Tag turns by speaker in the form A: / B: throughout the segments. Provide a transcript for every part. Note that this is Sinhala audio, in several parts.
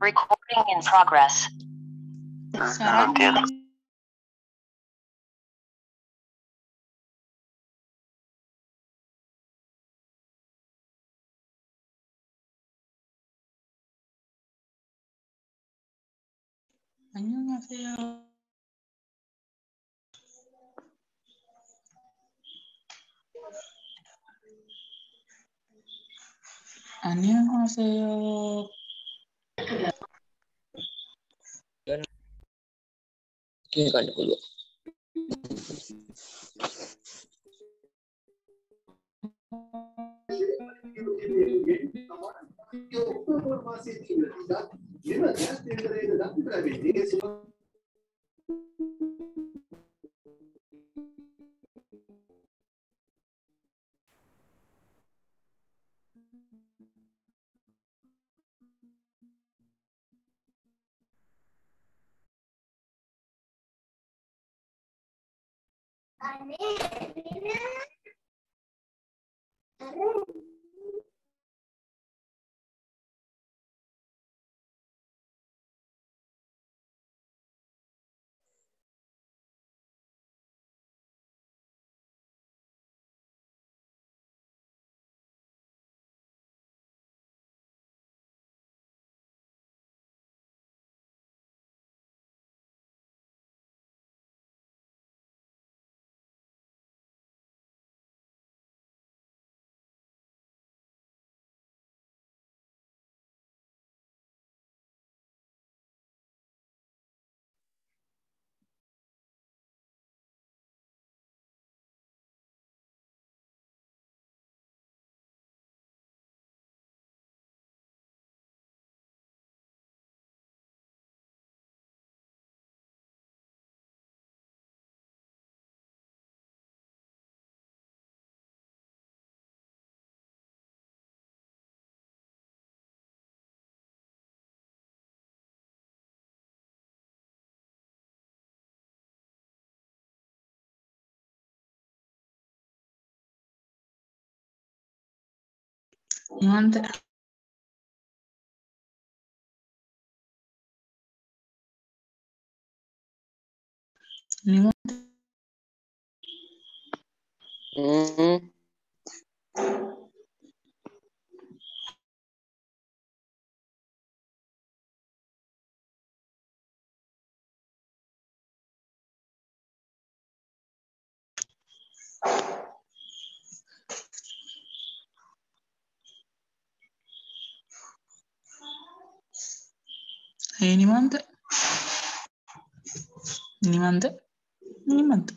A: Recording in progress.
B: Sorry. 안녕하세요. 안녕하세요.
C: කියන්න Não
B: nenhum. Uhum. ඒ නිවන්ත නිවන්ත නිමන්ත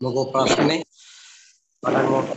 C: මොකෝ ප්‍රශ්නේ පටන් මොකද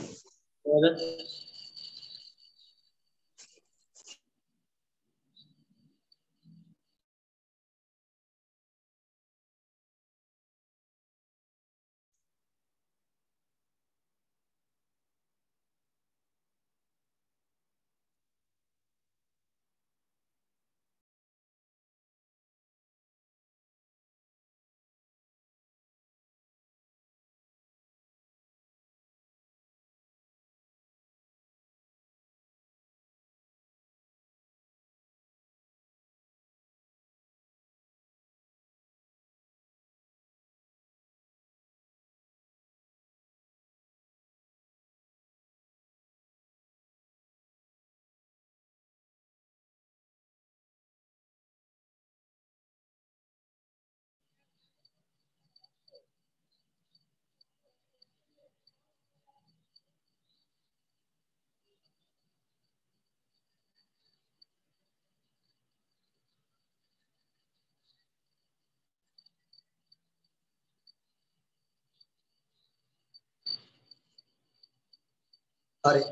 C: හරි.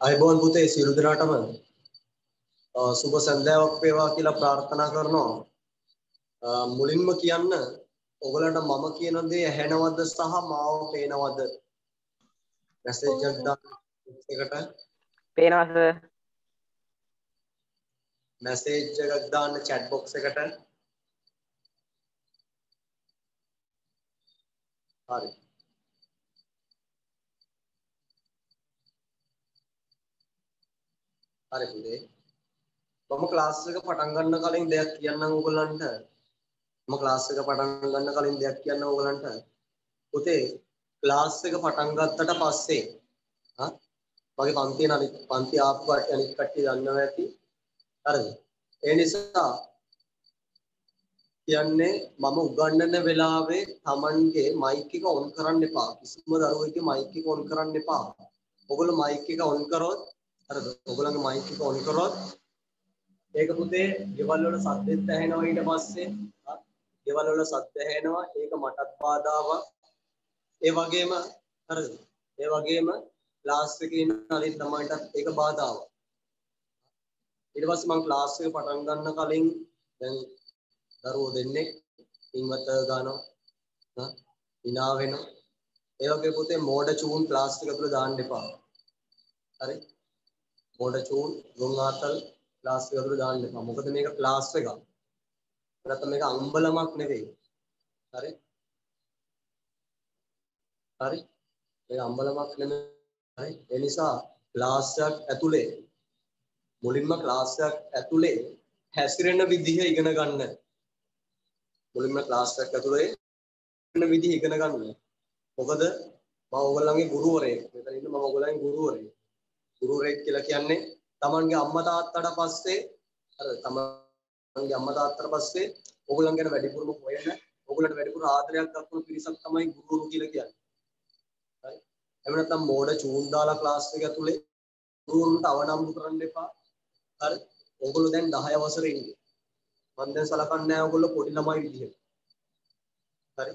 C: අයිබෝන් පුතේ සියලු දෙනාටම සුබ සන්ධ්‍යාවක් වේවා කියලා ප්‍රාර්ථනා කරනවා. මුලින්ම කියන්න ඔයගලන්ට මම කියන දේ ඇහෙනවද සහ මාව පේනවද? මැසේජ් එකක් දාන්න එකට.
D: පේනවා සර්
C: මැසේජ් එකක් දාන්න chat box එකට. හරි හරි පුතේ මම ක්ලාස් එක පටන් ගන්න කලින් දෙයක් කියන්නම් ඕගොල්ලන්ට මම ක්ලාස් එක පටන් ගන්න කලින් දෙයක් කියන්න ඕගොල්ලන්ට පුතේ ක්ලාස් එක පටන් ගත්තට පස්සේ හා? මගේ පන්තියේ අනිත් පන්ති ආපු කට්ටිය අනිත් කට්ටිය දන්නවා ඇති? හරිද? ඒ නිසා කියන්නේ මම උගන්වන වෙලාවේ Tamanගේ මයික් එක ඔන් කරන්න එපා. කිසිම දරුවෙකුගේ මයික් එක ඔන් කරන්න එපා. ඔයගොල්ලෝ මයික් එක ඔන් කරොත් හරිද ඔයගොල්ලන්ගේ මයික් එක ඔන් කරොත් ඒක පුතේ ගෙවල් වල සද්දෙත් ඇහෙනවා ඊට පස්සේ. ගෙවල් වල සද්ද ඇහෙනවා ඒක මටත් බාධාවක්. ඒ වගේම හරිද ඒ වගේම ක්ලාස් එකේ ඉන්න අනිත් ළමයින්ටත් ඒක බාධාවක්. ඊට පස්සේ මම ක්ලාස් එක පටන් ගන්න කලින් දැන් දරුවෝ දෙන්නේ ඉන්වර්ට ගන්නවා. hina වෙනවා. ඒ වගේ පුතේ මෝඩ චූන් ක්ලාස් එක තුල දාන්න එපා. හරි? මෝඩ චූන් ගොන් ආතල් ක්ලාස් එක තුල දාන්න එපා. මොකද මේක ක්ලාස් එකක්. නැත්නම් මේක අම්බලමක් නෙවෙයි. හරි? හරි? මේක අම්බලමක් නෙමෙයි. හරි? ඒ නිසා ක්ලාස් එකක් ඇතුලේ මුලින්ම ක්ලාස් එකක් ඇතුලේ හැසිරෙන විදිහ ඉගෙන ගන්න. මුලින්ම ක්ලාස් එකක් ඇතුලේ වෙන විදිහ ඉගෙන ගන්න. මොකද මම ඕගොල්ලන්ගේ ගුරුවරයෙක්. මෙතන ඉන්න මම ඕගොල්ලන්ගේ ගුරුවරයෙක්. ගුරුවරයෙක් කියලා කියන්නේ Tamanගේ අම්මා තාත්තට පස්සේ අර Tamanගේ අම්මා තාත්තට පස්සේ ඕගොල්ලන් ගැන වැඩිපුරම හොයන, ඕගොල්ලන්ට වැඩිපුර ආදරයක් දක්වන පිරිසක් තමයි ගුරුවරු කියලා කියන්නේ. හරි. එහෙම නැත්නම් මෝඩ චූන් දාලා ක්ලාස් එක ඇතුලේ ගුරුවරුන්ට අවනම්බු කරන්න එපා. හරි. ඕගොල්ලෝ දැන් 10 වසරේ ඉන්නේ. මම දැන් සලකන්නේ නැහැ ඔයගොල්ලෝ පොඩි ළමයි විදිහට. හරි.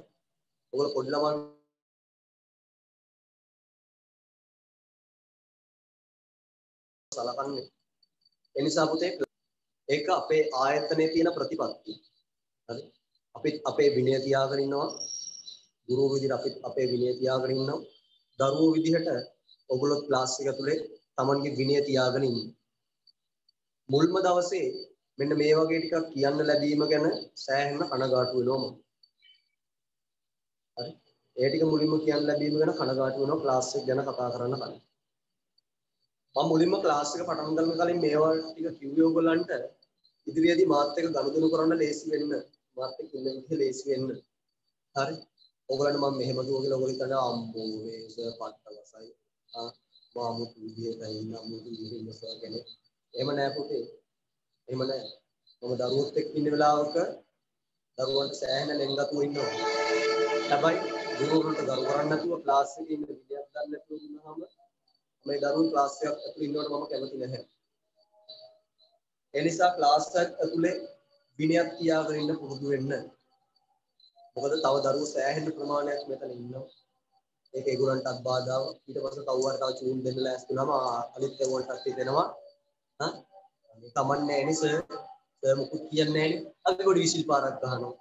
C: ඔයගොල්ලෝ පොඩි ළමයි සලකන්නේ. ඒ නිසා පුතේ ඒක අපේ ආයතනයේ තියෙන ප්‍රතිපත්තිය. හරි. අපි අපේ විනය තියාගෙන ඉන්නවා. ගුරු විදිහට අපි අපේ විනය තියාගෙන ඉන්නවා. දරුවෝ විදිහට ඔයගොල්ලෝ ක්ලාස් එක ඇතුලේ Tamanගේ විනය තියාගෙන ඉන්න. මුල්ම දවසේ මෙන්න මේ වගේ ටිකක් කියන්න ලැබීම ගැන සෑහෙන කනගාටු වෙනවා මම. හරි. ඒ ටික මුලින්ම කියන්න ලැබීම ගැන කනගාටු වෙනවා ක්ලාස් එක ගැන කතා කරන්න කලින්. මම මුලින්ම ක්ලාස් එක පටන් ගන්න කලින් මේවා ටික කිව්වේ ඔයගොල්ලන්ට ඉදිරියේදී මාත් එක්ක ගනුදෙනු කරන්න ලේසි වෙන්න. මාත් එක්ක ඉන්න විදිහ ලේසි වෙන්න. හරි. ඔයගොල්ලන්ට මම මෙහෙම කිව්වා කියලා ඔයගොල්ලෝ හිතන්නේ අම්බෝ වේස පට්ටවසයි. ආ මාමුතු විදිහට ඉන්න අමුතු විදිහට ඉන්න සර් කෙනෙක්. එහෙම නෑ පුතේ. එහෙම නෑ. මම දරුවොත් එක්ක ඉන්න වෙලාවක දරුවන්ට සෑහෙන ලෙන්ගතුව ඉන්නවා. හැබැයි ගුරුවරුන්ට ගරු කරන්නේ නැතුව ක්ලාස් එකේ ඉන්න විදියක් ගන්න නැතුව ඉන්නාම මේ දරුවෝ ක්ලාස් එකක් ඇතුළේ ඉන්නවට මම කැමති නැහැ. ඒ නිසා ක්ලාස් එකක් ඇතුලේ විනයක් තියාගෙන ඉන්න පුරුදු වෙන්න. මොකද තව දරුවෝ සෑහෙන ප්‍රමාණයක් මෙතන ඉන්නවා. ඒක ඒගොල්ලන්ටත් බාධාව. ඊට පස්සේ කවුරු හරි තව චූන් දෙන්න ලෑස්ති වුණාම අනිත් ඒගොල්ලන්ටත් හිතෙනවා. හා තමන්නේ නෑනේ සර් සර් මුකුත් කියන්නේ නෑනේ අපි පොඩි විසිල් පාරක් ගහනවා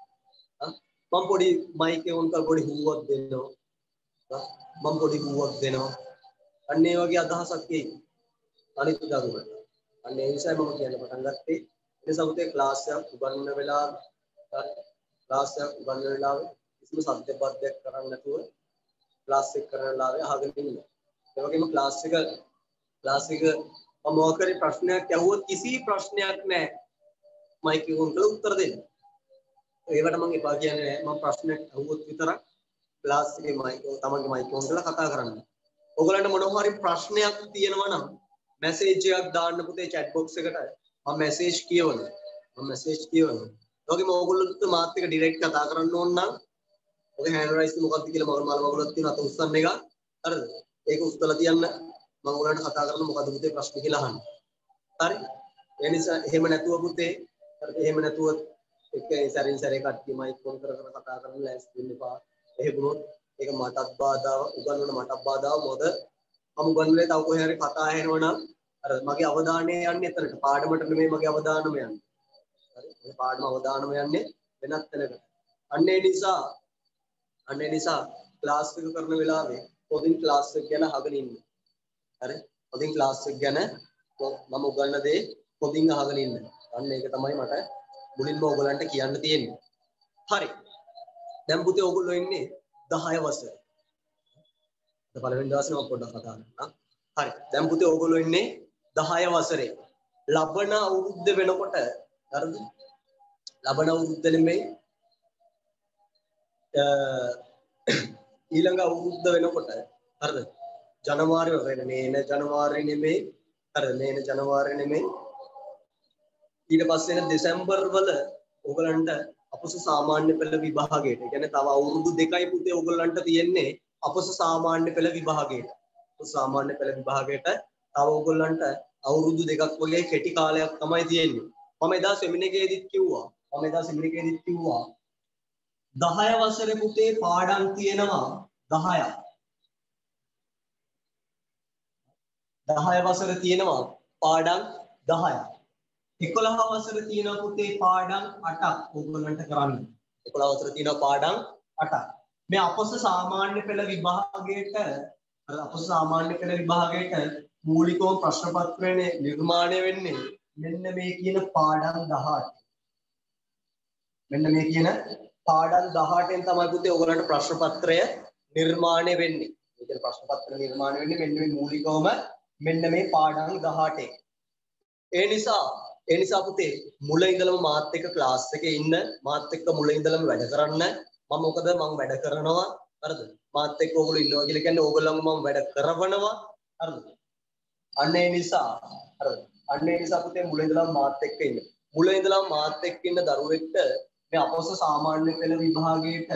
C: මම පොඩි මයික් එක උන් කර පොඩි හුවක් දෙනවා මම පොඩි හුවක් දෙනවා අන්න ඒ වගේ අදහසක් එයි. අනිත් දරුවට අන්න ඒ නිසා මම කියන්න පටන් ගත්තේ. ඒ නිසා උදේ ක්ලාස් එකක් උගන්වන වෙලාව ක්ලාස් එකක් උගන්වන වෙලාවේ කිසිම සද්ද බද්දයක් කරන්නේ නැතුව ක්ලාස් එක කරන වෙලාවේ අහගෙන ඉන්න ඒ වගේම ක්ලාස් එක ක්ලාස් එක මම මොකරි ප්‍රශ්නයක් ඇහුවොත් කිසි ප්‍රශ්නයක් නැහැ. මයික් එක උන් කළා උත්තර දෙන්න. ඒවට මම එපා කියන්නේ නැහැ. මම ප්‍රශ්නයක් අහුවොත් විතරක් ක්ලාස් එකේ මයික් තමන්ගේ මයික් ඔන් කරලා කතා කරන්න. ඔයගලන්ට මොනවා හරි ප්‍රශ්නයක් තියෙනවා නම් මැසේජ් එකක් දාන්න පුතේ chat box එකට මම මැසේජ් කියවනවා. මම මැසේජ් කියවනවා. ඔයගෙම ඕගොල්ලොත් මාත් එක්ක ඩිරෙක්ට් කතා කරන්න ඕන නම් ඔගේ හෑන්ඩ් රයිස් මොකක්ද කියලා මම මල මගලොත් තියෙන අත උස්සන්න එක. හරිද? ඒක උස්සලා තියන්න මම ඔයාලට කතා කරන මොකද්ද පුතේ ප්‍රශ්න කියලා අහන්න. හරි? ඒ නිසා එහෙම නැතුව පුතේ එහෙම නැතුව එක සැරින් සැරේ කට්ටිය මයික් ඔන් කර කර කතා කරන්න ලෑස්ති වෙන්න එපා. එහෙම වුණොත් ඒක මටත් බාධාව උගන්වන මටත් බාධාව මොකද මම උගන්වන්නේ තව කොහේ හරි කතා ඇහෙනවනම් අර මගේ අවධානය යන්නේ එතනට පාඩමට නෙමෙයි මගේ අවධානම යන්නේ. හරි? මේ පාඩම අවධානම යන්නේ වෙනත් තැනකට. අන්න ඒ නිසා අන්න ඒ නිසා ක්ලාස් එක කරන වෙලාවේ පොදින් ක්ලාස් එක ගැන අහගෙන ඉන්න. හරි? පොදින් ක්ලාස් එක ගැන මම උගන්වන දේ පොදින් අහගෙන ඉන්න. අන්න ඒක තමයි මට මුලින්ම ඔයගලන්ට කියන්න තියෙන්නේ. හරි. දැන් පුතේ ඔයගොල්ලෝ ඉන්නේ 10 වසරේ. අද පළවෙනි දවසේ මම පොඩ්ඩක් කතා කරනවා. හරි. දැන් පුතේ ඔයගොල්ලෝ ඉන්නේ 10 වසරේ. ලබන අවුරුද්ද වෙනකොට හරිද? ලබන අවුරුද්ද නෙමෙයි ඊළඟ අවුරුද්ද වෙනකොට හරිද? ජනවාරි වෙන මේ එන ජනවාරි නෙමෙයි හරිද? මේ එන ජනවාරි නෙමෙයි ඊට පස්සේ එන දෙසැම්බර් වල ඕගලන්ට අපස සාමාන්‍ය පෙළ විභාගයට. ඒ කියන්නේ තව අවුරුදු දෙකයි පුතේ ඕගලන්ට තියෙන්නේ අපස සාමාන්‍ය පෙළ විභාගයට. අපස සාමාන්‍ය පෙළ විභාගයට තව ඕගලන්ට අවුරුදු දෙකක් වගේ කෙටි කාලයක් තමයි තියෙන්නේ. මම එදා සෙමිනාර් එකේදීත් කිව්වා. මම එදා සෙමිනාර් එකේදීත් කිව්වා 10 වසරේ පුතේ පාඩම් තියෙනවා 10ක්. 10 වසර තියෙනවා පාඩම් 10ක්. 11 වසර තියෙන පුතේ පාඩම් 8ක් ඕගොල්ලන්ට කරන්න. 11 වසර තියෙන පාඩම් 8ක්. මේ අපොස සාමාන්‍ය පෙළ විභාගයට අපොස සාමාන්‍ය පෙළ විභාගයට මූලිකව ප්‍රශ්න පත්‍රයේ නිර්මාණය වෙන්නේ මෙන්න මේ කියන පාඩම් 18. මෙන්න මේ කියන පාඩම් 18න් තමයි පුතේ ඔයගලන්ට ප්‍රශ්න පත්‍රය නිර්මාණය වෙන්නේ. මේ කියන ප්‍රශ්න පත්‍ර නිර්මාණය වෙන්නේ මෙන්න මේ මූලිකවම මෙන්න මේ පාඩම් 18. ඒ නිසා ඒ නිසා පුතේ මුල ඉඳලම මාත් එක්ක ක්ලාස් එකේ ඉන්න මාත් එක්ක මුල ඉඳලම වැඩ කරන්න. මම මොකද? මම වැඩ කරනවා. හරිද? මාත් එක්ක ඕගොල්ලෝ ඉන්නවා කියලා කියන්නේ ඕගොල්ලන්ව මම වැඩ කරවනවා. හරිද? අන්න ඒ නිසා හරිද? අන්න ඒ නිසා පුතේ මුල ඉඳලම මාත් එක්ක ඉන්න. මුල ඉඳලම මාත් එක්ක ඉන්න දරුවෙක්ට මේ අපොස සාමාන්‍ය පෙළ විභාගයට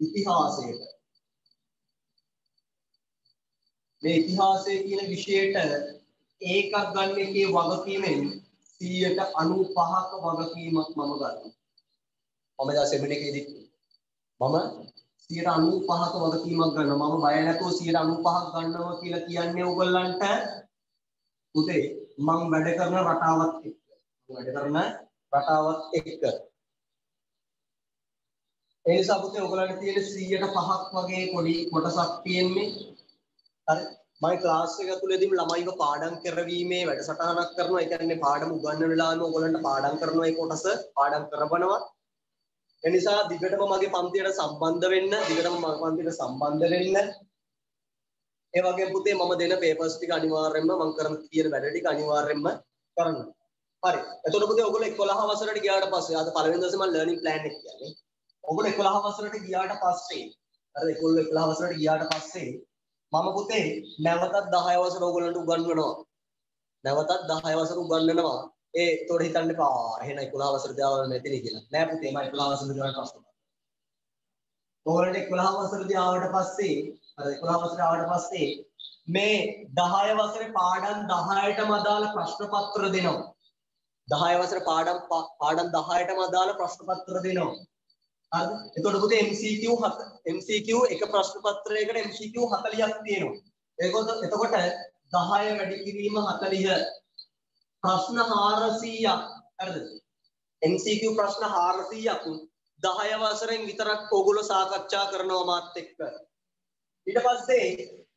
C: ඉතිහාසයට. මේ ඉතිහාසය කියන විෂයට ඒකක් ගන්න එකේ වගකීමෙන් 195ක වගකීමක් මම ගන්නවා. මම දැන් සෙමිනාර් එකේදී මම 195ක වගකීමක් ගන්නවා. මම බය නැතුව 195ක් ගන්නවා කියලා කියන්නේ ඕගොල්ලන්ට උදේ මම වැඩ කරන රටාවත් එක්ක. වැඩ කරන රටාවත් එක්ක. ඒ නිසා පුතේ ඔයගලන්ට තියෙන 100ට 5ක් වගේ පොඩි කොටසක් තියෙන්නේ. හරි. මම ක්ලාස් එක ඇතුළේදීම ළමයිව පාඩම් කරවීමේ වැඩසටහනක් කරනවා. ඒ කියන්නේ පාඩම උගන්වන වෙලාවෙම ඔයගලන්ට පාඩම් කරනවා ඒ කොටස පාඩම් කරවනවා. ඒ නිසා දිගටම මගේ පන්තියට සම්බන්ධ වෙන්න, දිගටම මගේ පන්තියට සම්බන්ධ වෙන්න. ඒ වගේම පුතේ මම දෙන පේපර්ස් ටික අනිවාර්යයෙන්ම මම කරන තියෙන වැඩ ටික අනිවාර්යයෙන්ම කරන්න. හරි. එතකොට පුතේ ඔයගොල්ලෝ 11 වසරට ගියාට පස්සේ ආද පළවෙනි දවසේ මම ලර්නින් ප්ලෑන් එක කියන්නේ. ඔයගොල්ලෝ 11 වසරට ගියාට පස්සේ හරි ඔයගොල්ලෝ 11 වසරට ගියාට පස්සේ මම පුතේ නැවතත් 10 වසර ඕගොල්ලන්ට උගන්වනවා. නැවතත් 10 වසර උගන්වනවා. ඒ ඒතකොට හිතන්න එපා. එහෙනම් 11 වසර දාවල නැතිනේ කියලා. නෑ පුතේ මම 11 වසර දාවට ප්‍රශ්න කරනවා. ඕගොල්ලන්ට 11 වසරදී ආවට පස්සේ අර 11 වසර ආවට පස්සේ මේ 10 වසරේ පාඩම් 10ටම අදාළ ප්‍රශ්න පත්‍ර දෙනවා. 10 වසර පාඩම් පාඩම් 10ටම අදාළ ප්‍රශ්න පත්‍ර දෙනවා. හරිද? එතකොට පුතේ MCQ 7 MCQ එක ප්‍රශ්න පත්‍රයකට MCQ 40ක් තියෙනවා. ඒකත් එතකොට 10 වැඩි කිරීම 40 ප්‍රශ්න 400ක් හරිද? MCQ ප්‍රශ්න 400ක් 10 වසරෙන් විතරක් ඕගොල්ලෝ සාකච්ඡා කරනවා මාත් එක්ක. ඊට පස්සේ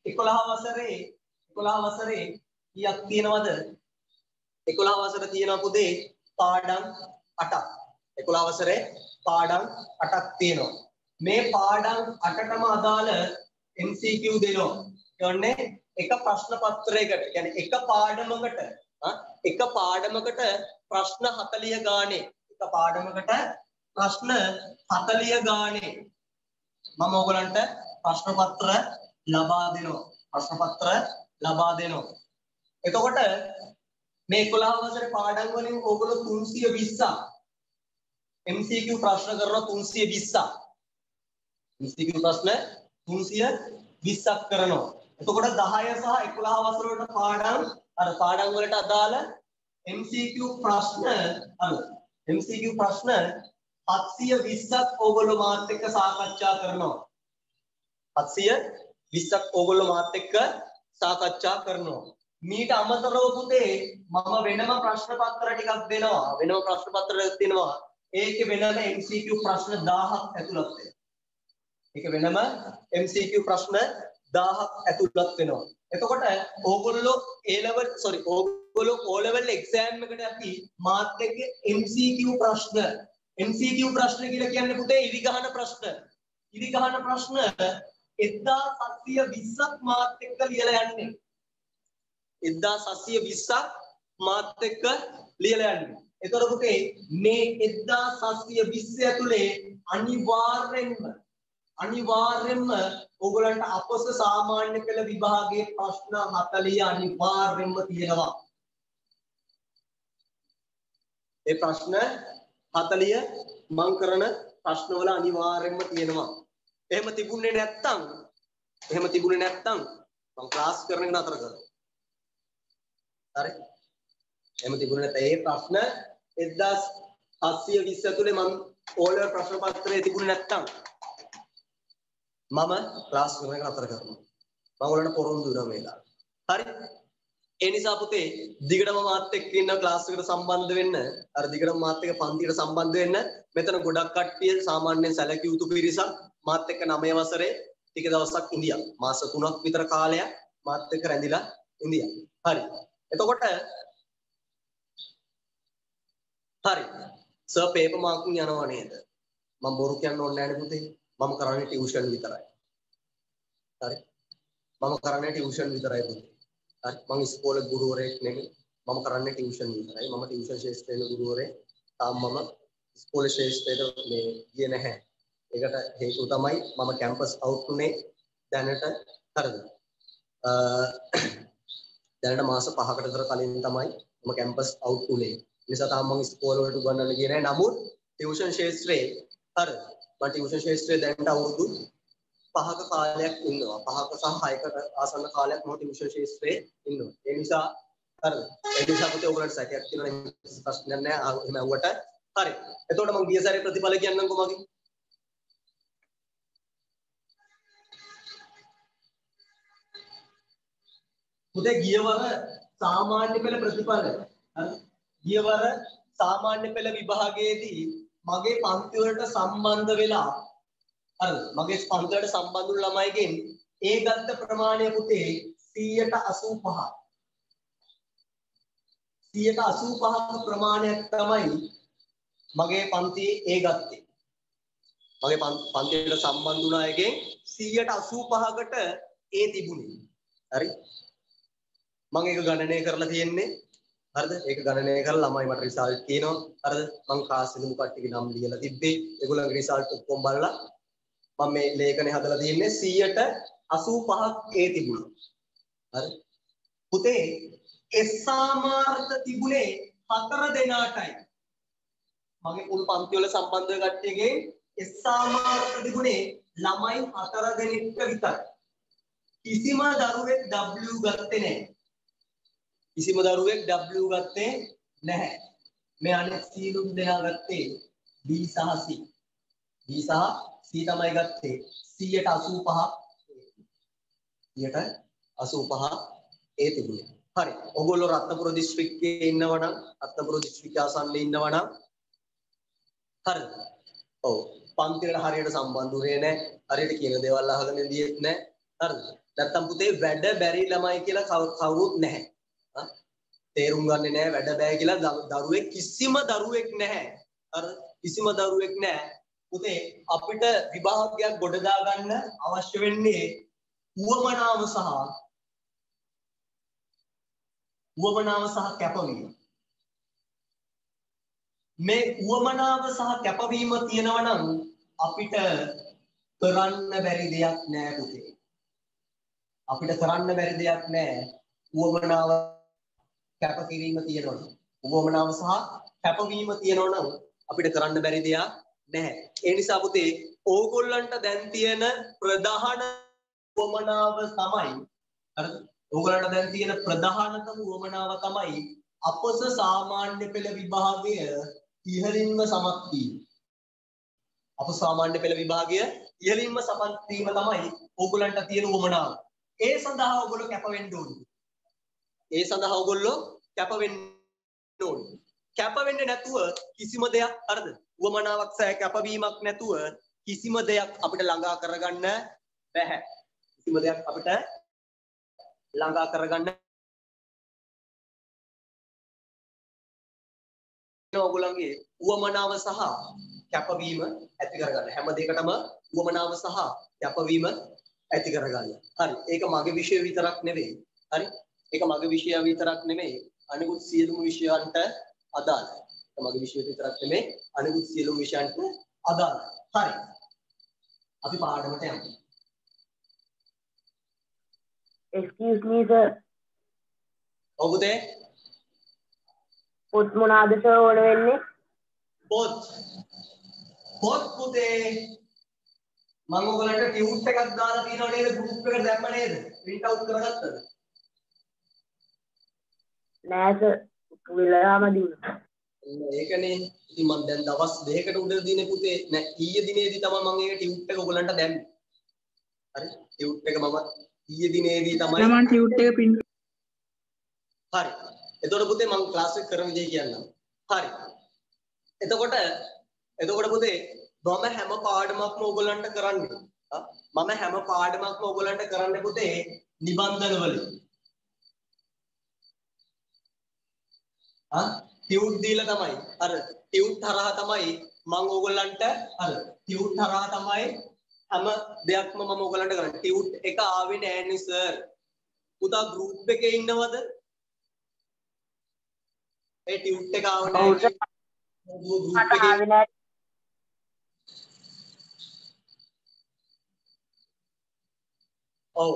C: 11 වසරේ 11 වසරේ කීයක් තියෙනවද? 11 වසර තියෙනවා පුතේ පාඩම් 8ක්. 11 වසරේ පාඩම් 8ක් තියෙනවා. මේ පාඩම් 8ටම අදාළ MCQ දෙනවා. කියන්නේ එක ප්‍රශ්න පත්‍රයකට කියන්නේ එක පාඩමකට එක පාඩමකට ප්‍රශ්න 40 ගානේ එක පාඩමකට ප්‍රශ්න 40 ගානේ මම ඔයගලන්ට ප්‍රශ්න පත්‍ර ලබා දෙනවා. ප්‍රශ්න පත්‍ර ලබා දෙනවා. එතකොට මේ 11 වසරේ පාඩම් වලින් ඕගොල්ලෝ 320ක් MCQ ප්‍රශ්න කරනවා 320ක්. MCQ ප්‍රශ්න 320ක් කරනවා. එතකොට 10 සහ 11 වසර වලට පාඩම් අර පාඩම් වලට අදාළ MCQ ප්‍රශ්න අර MCQ ප්‍රශ්න 720ක් ඕගොල්ලෝ මාත් එක්ක සාකච්ඡා කරනවා. 720ක් ඕගොල්ලෝ මාත් එක්ක සාකච්ඡා කරනවා. මීට අමතරව පුතේ මම වෙනම ප්‍රශ්න පත්‍ර ටිකක් දෙනවා. වෙනම ප්‍රශ්න පත්‍ර දෙනවා. ඒක වෙනම MCQ ප්‍රශ්න 1000ක් ඇතුළත් වෙනවා. ඒක වෙනම MCQ ප්‍රශ්න 1000ක් ඇතුළත් වෙනවා. එතකොට ඕගොල්ලෝ A level sorry ඕගොල්ලෝ O level exam එකට අපි මාත් එක්ක MCQ ප්‍රශ්න MCQ ප්‍රශ්න කියලා කියන්නේ පුතේ ඉරිගහන ප්‍රශ්න. ඉරිගහන ප්‍රශ්න 1720ක් මාත් එක්ක ලියලා යන්නේ. 1720ක් මාත් එක්ක ලියලා යන්නේ. එතකොට පුතේ මේ 1720 ඇතුලේ අනිවාර්යෙන්ම අනිවාර්යෙන්ම ඕගලන්ට අපොස සාමාන්‍ය පෙළ විභාගයේ ප්‍රශ්න 40 අනිවාර්යෙන්ම තියෙනවා. ඒ ප්‍රශ්න 40 මං කරන ප්‍රශ්නවල අනිවාර්යෙන්ම තියෙනවා. එහෙම තිබුණේ නැත්තම් එහෙම තිබුණේ නැත්තම් මං ක්ලාස් කරන එක නතර කරනවා. හරි? එහෙම තිබුණේ නැත්නම් ඒ ප්‍රශ්න 1720 ඇතුලේ මම ඕලර් ප්‍රශ්න පත්‍රයේ තිබුණේ නැත්තම් මම ක්ලාස් කරන එක නතර කරනවා. මම ඔයාලට පොරොන්දු වෙනවා මේක. හරි? ඒ නිසා පුතේ දිගටම මාත් එක්ක ඉන්න ක්ලාස් එකට සම්බන්ධ වෙන්න අර දිගටම මාත් එක්ක පන්තියට සම්බන්ධ වෙන්න මෙතන ගොඩක් කට්ටිය සාමාන්‍යයෙන් සැලකිය යුතු පිරිසක් මාත් එක්ක 9 වසරේ ටික දවසක් ඉඳියා මාස 3ක් විතර කාලයක් මාත් එක්ක රැඳිලා ඉඳියා හරි එතකොට හරි. සර් පේපර් මාර්කින් යනවා නේද? මම බොරු කියන්න ඕනේ නැහැ පුතේ. මම කරන්නේ ටියුෂන් විතරයි. හරි. මම කරන්නේ ටියුෂන් විතරයි පුතේ. හරි. මම ඉස්කෝලේ ගුරුවරයෙක් නෙමෙයි. මම කරන්නේ ටියුෂන් විතරයි. මම ටියුෂන් ශාස්ත්‍රයේ ගුරුවරයෙක්. තාම මම ඉස්කෝලේ ශාස්ත්‍රයට මේ ගියේ නැහැ. ඒකට හේතුව තමයි මම කැම්පස් අවුට් උනේ දැනට හරිද? දැනට මාස 5කට විතර කලින් තමයි මම කැම්පස් අවුට් උනේ. නිසා තාම මම ඉස්කෝලේ වලට උගන්වන්න ගියේ නැහැ නමුත් ටියුෂන් ශාස්ත්‍රයේ හරිද මම ටියුෂන් ශාස්ත්‍රයේ දැනට අවුරුදු පහක කාලයක් ඉන්නවා. පහක සහ හයකට ආසන්න කාලයක් මම ටියුෂන් ශාස්ත්‍රයේ ඉන්නවා. ඒ නිසා හරිද? ඒ නිසා පුතේ ඔයගොල්ලන්ට සැකයක් තියෙනවා ප්‍රශ්නයක් නැහැ. එහෙම ඇහුවට හරි. එතකොට මම ගිය සැරේ ප්‍රතිඵල කියන්නම්කෝ මගේ. පුතේ ගියවර සාමාන්‍ය පෙළ ප්‍රතිඵල හරි. ගියවර සාමාන්‍ය පෙළ විභාගයේදී මගේ පන්ති වලට සම්බන්ධ වෙලා හරිද? මගේ පන්ති වලට සම්බන්ධ වුණු ළමයිගෙන් ඒ ගත්ත ප්‍රමාණය පුතේ 185. 185ක ප්‍රමාණයක් තමයි මගේ පන්තියේ ඒ ගත්තේ. මගේ පන්තියට සම්බන්ධ වුණ අයගෙන් 185කට ඒ තිබුණේ. හරි? මම ඒක ගණනය කරලා තියෙන්නේ හරිද? ඒක ගණනය කරලා ළමයි මට රිසල්ට් කියනවා. හරිද? මම ක්ලාස් එකේ මුකට්ටිගේ නම් ලියලා තිබ්බේ. ඒගොල්ලන්ගේ රිසල්ට් ඔක්කොම බලලා මම මේ ලේඛනේ හදලා තියෙන්නේ 185ක් ඒ තිබුණා. හරි. පුතේ එස්සාමාර්ථ තිබුණේ හතර දෙනාටයි. මගේ මුල් පන්ති වල සම්බන්ධ කට්ටියගේ එස්සාමාර්ථ තිබුණේ ළමයි හතර දෙනෙක්ට විතරයි. කිසිම දරුවෙක් W ගත්තේ නැහැ. කිසිම දරුවෙක් W ගත්තේ නැහැ. මේ අනෙක් සීලුම් දෙනා ගත්තේ B සහ C. B සහ C තමයි ගත්තේ 185 185 ඒ තිබුණේ. හරි. ඔයගොල්ලෝ රත්නපුර දිස්ත්‍රික්කයේ ඉන්නවනම් රත්නපුර දිස්ත්‍රික්ක ආසන්නයේ ඉන්නවනම් හරිද? ඔව්. පන්තිවල හරියට සම්බන්ධුනේ නැහැ. හරියට කියන දේවල් අහගෙන ඉඳියෙත් නැහැ. හරිද? නැත්තම් පුතේ වැඩ බැරි ළමයි කියලා කවුරුත් නැහැ. තේරුම් ගන්නේ නැහැ වැඩ බෑ කියලා දරුවෙක් කිසිම දරුවෙක් නැහැ. හරිද? කිසිම දරුවෙක් නැහැ. පුතේ අපිට විභාගයක් ගොඩ ගන්න අවශ්‍ය වෙන්නේ උවමනාව සහ උවමනාව සහ කැපවීම. මේ උවමනාව සහ කැපවීම තියෙනවා නම් අපිට කරන්න බැරි දෙයක් නෑ පුතේ. අපිට කරන්න බැරි දෙයක් නෑ උවමනාව කැපකිරීම තියෙනවා. උවමනාව සහ කැපවීම තියෙනවා නම් අපිට කරන්න බැරි දෙයක් නැහැ. ඒ නිසා පුතේ ඕගොල්ලන්ට දැන් තියෙන ප්‍රධාන උවමනාව තමයි හරිද? ඕගොල්ලන්ට දැන් තියෙන ප්‍රධානතම උවමනාව තමයි අපස සාමාන්‍ය පෙළ විභාගය ඉහළින්ම සමත් වීම. අප සාමාන්‍ය පෙළ විභාගය ඉහළින්ම සමත් වීම තමයි ඕගොල්ලන්ට තියෙන උවමනාව. ඒ සඳහා ඕගොල්ලෝ කැප වෙන්න ඕනේ. ඒ සඳහා ඕගොල්ලෝ කැප වෙන්න ඕනේ. කැප වෙන්නේ නැතුව කිසිම දෙයක් හරිද? උවමනාවක් සහ කැපවීමක් නැතුව කිසිම දෙයක් අපිට ළඟා කරගන්න බැහැ. කිසිම දෙයක් අපිට ළඟා කරගන්න ඔයගොල්ලන්ගේ උවමනාව සහ කැපවීම ඇති කරගන්න. හැම දෙයකටම උවමනාව සහ කැපවීම ඇති කරගන්න. හරි. ඒක මගේ විෂය විතරක් නෙවෙයි. හරි. ඒක මගේ විෂය විතරක් නෙමෙයි. අනිකුත් සියලුම විෂයන්ට අදාළයි. මගේ විෂය විතරක් නෙමෙයි. අනිකුත් සියලුම විෂයන්ට අදාළයි. හරි. අපි පාඩමට යමු.
D: excuse me sir
C: ඔව් පුතේ.
D: පොත් මොනවාද සර් ඕන වෙන්නේ
C: පොත්. පොත් පුතේ. මම ඔයගලන්ට ටියුට් එකක් දාලා තියෙනව නේද? ගෲප් එකට දැම්ම නේද? print out කරගත්තද?
D: නෑ සර් වෙලාම දුන්නා
C: ඒකනේ. ඉතින් මම දැන් දවස් දෙකකට උඩ දිනේ පුතේ නෑ ඊයේ දිනේදී තමයි මම ඒක ටියුට් එක ඔයගලන්ට දැම්මේ. හරි? ටියුට් එක මම ඊයේ දිනේදී තමයි
B: ළමන් ටියුට් එක print
C: හරි. එතකොට පුතේ මම ක්ලාස් එක කරන විදිය කියන්නම්. හරි. එතකොට එතකොට පුතේ මම හැම පාඩමක්ම ඔයගලන්ට කරන්නේ. ආ, මම හැම පාඩමක්ම ඔයගලන්ට කරන්නේ පුතේ නිබන්ධන වලින් ටියුට් දීලා තමයි. අර ටියුට් හරහා තමයි මම ඕගොල්ලන්ට අර ටියුට් හරහා තමයි හැම දෙයක්ම මම ඕගොල්ලන්ට කරන්නේ. ටියුට් එක ආවේ නෑනේ සර් පුතා ගෲප් එකේ ඉන්නවද? ඒ ටියුට් එක ආව නෑ.
D: මට
C: එකේ
D: ආවේ නෑ.
C: ඔව්.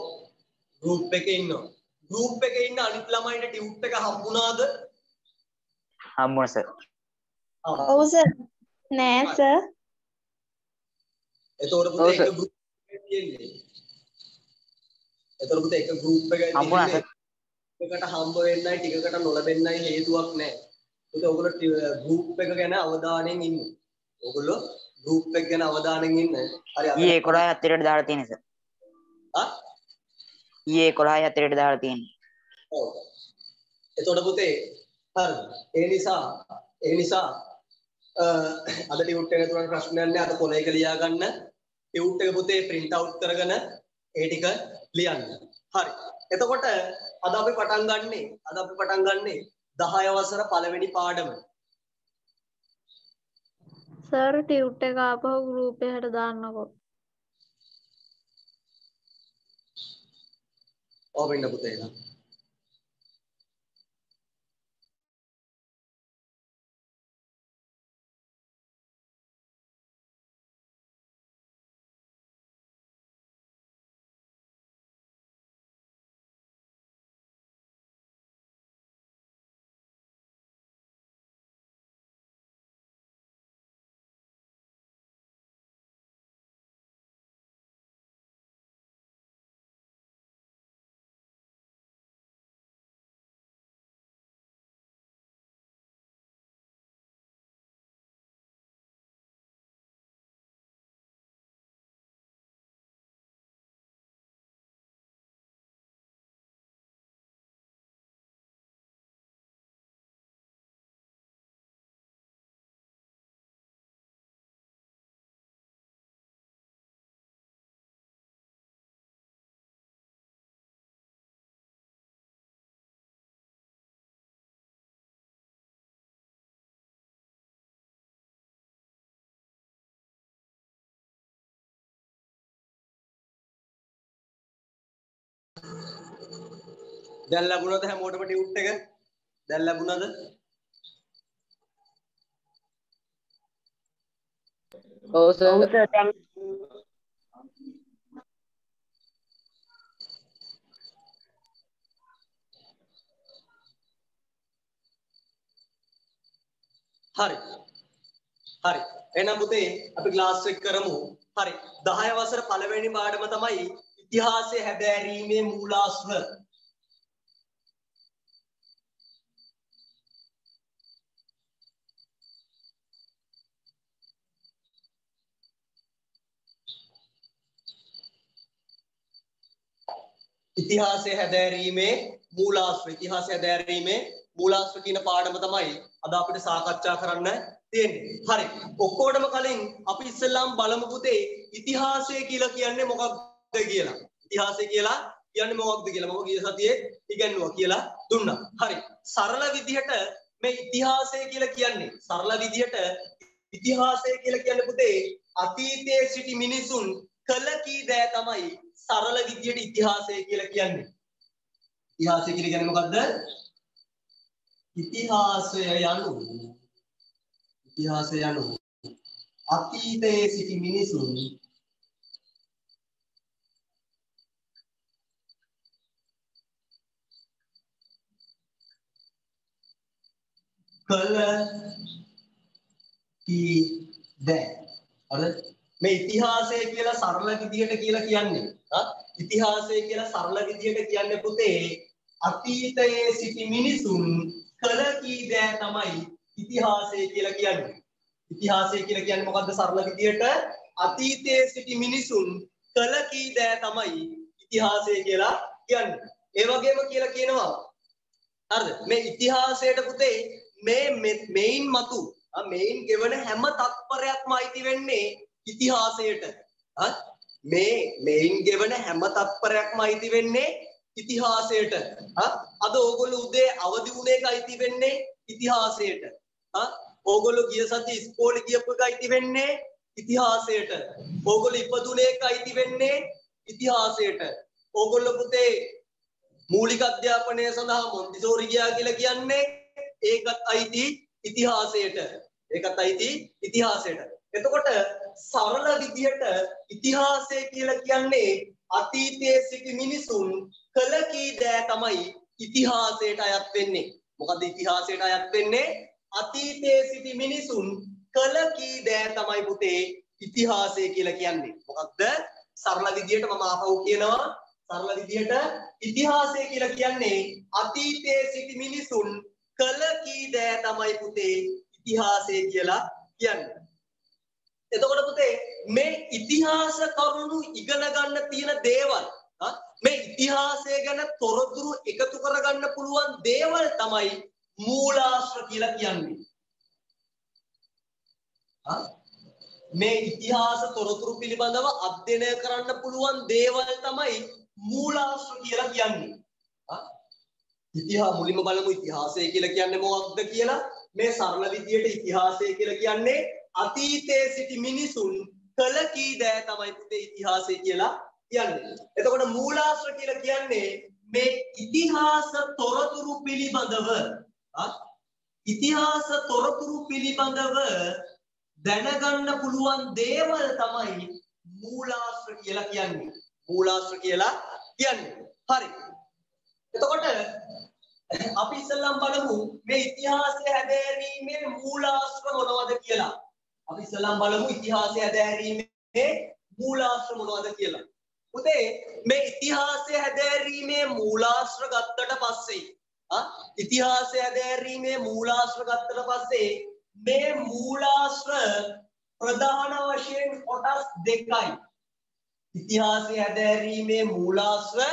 C: ගෲප් එකේ ඉන්නවා. ගෲප් එකේ ඉන්න අනිත් ළමයින්ට ටියුට් එක හම්බුණාද
E: හම්බුණ සර්
F: ඔව් සර් නෑ සර්
C: එතකොට පුතේ. එක ගෲප් එකක් තියෙන්නේ එතකොට පුතේ එක ගෲප් එකයි
E: හම්බුණා
C: තියෙන්නේ ටිකකට හම්බ වෙන්නයි ටිකකට නොලැබෙන්නයි හේතුවක් නැහැ. ඒක ඔයගොල්ලෝ ගෲප් එක ගැන අවධානයෙන් ඉන්න. ඔයගොල්ලෝ ගෲප් එක ගැන අවධානයෙන් ඉන්න. හරි අද
E: ඊයේ 11 හතරට දාලා තියෙන සර්
C: ආ?
E: ඊයේ 11 හතරට දාලා තියෙන්නේ
C: ඔව්. එතකොට පුතේ හරි. ඒ නිසා ඒ නිසා අද ටියුට් එක තුන ප්‍රශ්නයක් නෑ. අද එක ලියා ගන්න. ටියුට් එක පුතේ print out කරගෙන ඒ ටික ලියන්න. හරි. එතකොට අද අපි පටන් ගන්නෙ අද අපි පටන් ගන්නෙ 10 වසර පළවෙනි පාඩම.
F: සර් ටියුට් එක ආපහු ගෲප් එකට දාන්නකෝ
C: ඔව් වෙන්න දැන් ලැබුණාද හැමෝටම ටියුට් එක? දැන් ලැබුණාද?
E: ඔව්
D: සර් thank
C: හරි. හරි. එහෙනම් පුතේ අපි ක්ලාස් එක කරමු. හරි. 10 වසර පළවෙනි පාඩම තමයි ඉතිහාසය හැදෑරීමේ මූලාශ්‍ර. ඉතිහාසය හැදෑරීමේ මූලාශ්‍ර ඉතිහාසය හැදෑරීමේ මූලාශ්‍ර කියන පාඩම තමයි අද අපිට සාකච්ඡා කරන්න තියෙන්නේ. හරි. ඔක්කොටම කලින් අපි ඉස්සෙල්ලාම බලමු පුතේ ඉතිහාසය කියලා කියන්නේ මොකක්ද කියලා. ඉතිහාසය කියලා කියන්නේ මොකක්ද කියලා මම ගිය සතියේ ඉගෙනුවා කියලා දුන්නා. හරි. සරල විදිහට මේ ඉතිහාසය කියලා කියන්නේ සරල විදිහට ඉතිහාසය කියලා කියන්නේ පුතේ අතීතයේ සිටි මිනිසුන් කළ කී දෑ තමයි සරල විදිහට ඉතිහාසය කියලා කියන්නේ. ඉතිහාසය කියලා කියන්නේ මොකද්ද? ඉතිහාසය යනු ඉතිහාසය යනු අතීතයේ සිටි මිනිසුන් කළ කී දෑ හරිද මේ ඉතිහාසය කියලා සරල විදිහට කියලා කියන්නේ. ආ ඉතිහාසය කියලා සරල විදිහට කියන්නේ පුතේ අතීතයේ සිටි මිනිසුන් කළ කී දෑ තමයි ඉතිහාසය කියලා කියන්නේ. ඉතිහාසය කියලා කියන්නේ මොකද්ද සරල විදිහට අතීතයේ සිටි මිනිසුන් කළ කී දෑ තමයි ඉතිහාසය කියලා කියන්නේ. ඒ වගේම කියලා කියනවා. හරිද? මේ ඉතිහාසයට පුතේ මේ මේන් මතු මේන් ගෙවන හැම තත්පරයක්ම අයිති වෙන්නේ ඉතිහාසයට. මේ මේන් ගෙවන හැම තත්පරයක්ම අයිති වෙන්නේ ඉතිහාසයට. අද ඕගොල්ලෝ උදේ අවදි වුණේ එක අයිති වෙන්නේ ඉතිහාසයට. ඕගොල්ලෝ ගිය සති ඉස්කෝලේ ගියපු එක අයිති වෙන්නේ ඉතිහාසයට. ඕගොල්ලෝ ඉපදුනේ එක අයිති වෙන්නේ ඉතිහාසයට. ඕගොල්ලෝ පුතේ මූලික අධ්‍යාපනය සඳහා මොන්ටිසෝරි ගියා කියලා කියන්නේ ඒකත් අයිති ඉතිහාසයට. ඒකත් අයිති ඉතිහාසයට. එතකොට සරල විදිහට ඉතිහාසය කියලා කියන්නේ අතීතයේ සිටි මිනිසුන් කළ කී දෑ තමයි ඉතිහාසයට අයත් වෙන්නේ. මොකද ඉතිහාසයට අයත් වෙන්නේ අතීතයේ සිටි මිනිසුන් කළ කී දෑ තමයි පුතේ ඉතිහාසය කියලා කියන්නේ. මොකක්ද? සරල විදිහට මම ආපහු කියනවා. සරල විදිහට ඉතිහාසය කියලා කියන්නේ අතීතයේ සිටි මිනිසුන් කළ කී දෑ තමයි පුතේ ඉතිහාසය කියලා කියන්නේ. එතකොට පුතේ මේ ඉතිහාස කරුණු ඉගෙන ගන්න තියෙන දේවල් මේ ඉතිහාසය ගැන තොරතුරු එකතු කරගන්න පුළුවන් දේවල් තමයි මූලාශ්‍ර කියලා කියන්නේ. මේ ඉතිහාස තොරතුරු පිළිබඳව අධ්‍යයනය කරන්න පුළුවන් දේවල් තමයි මූලාශ්‍ර කියලා කියන්නේ. ඉතිහා මුලින්ම බලමු ඉතිහාසය කියලා කියන්නේ මොකක්ද කියලා. මේ සරල විදියට ඉතිහාසය කියලා කියන්නේ අතීතයේ සිටි මිනිසුන් කළ කී දෑ තමයි පුතේ ඉතිහාසය කියලා කියන්නේ. එතකොට මූලාශ්‍ර කියලා කියන්නේ මේ ඉතිහාස තොරතුරු පිළිබඳව ඉතිහාස තොරතුරු පිළිබඳව දැනගන්න පුළුවන් දේවල් තමයි මූලාශ්‍ර කියලා කියන්නේ. මූලාශ්‍ර කියලා කියන්නේ. හරි. එතකොට අපි ඉස්සෙල්ලම් බලමු මේ ඉතිහාසය හැදෑරීමේ මූලාශ්‍ර මොනවද කියලා. අපි ඉස්සෙල්ලම් බලමු ඉතිහාසය හැදෑරීමේ මූලාශ්‍ර මොනවද කියලා. පුතේ මේ ඉතිහාසය හැදෑරීමේ මූලාශ්‍ර ගත්තට පස්සේ ඉතිහාසය හැදෑරීමේ මූලාශ්‍ර ගත්තට පස්සේ මේ මූලාශ්‍ර ප්‍රධාන වශයෙන් කොටස් දෙකයි. ඉතිහාසය හැදෑරීමේ මූලාශ්‍ර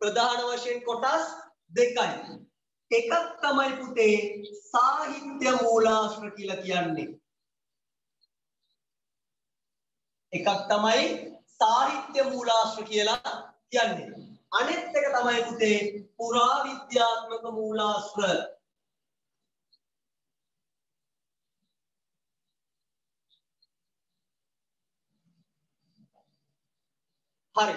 C: ප්‍රධාන වශයෙන් කොටස් දෙකයි. එකක් තමයි පුතේ සාහිත්‍ය මූලාශ්‍ර කියලා කියන්නේ. එකක් තමයි සාහිත්‍ය මූලාශ්‍ර කියලා කියන්නේ. අනෙත් එක තමයි පුතේ පුරාවිද්‍යාත්මක මූලාශ්‍ර. හරි.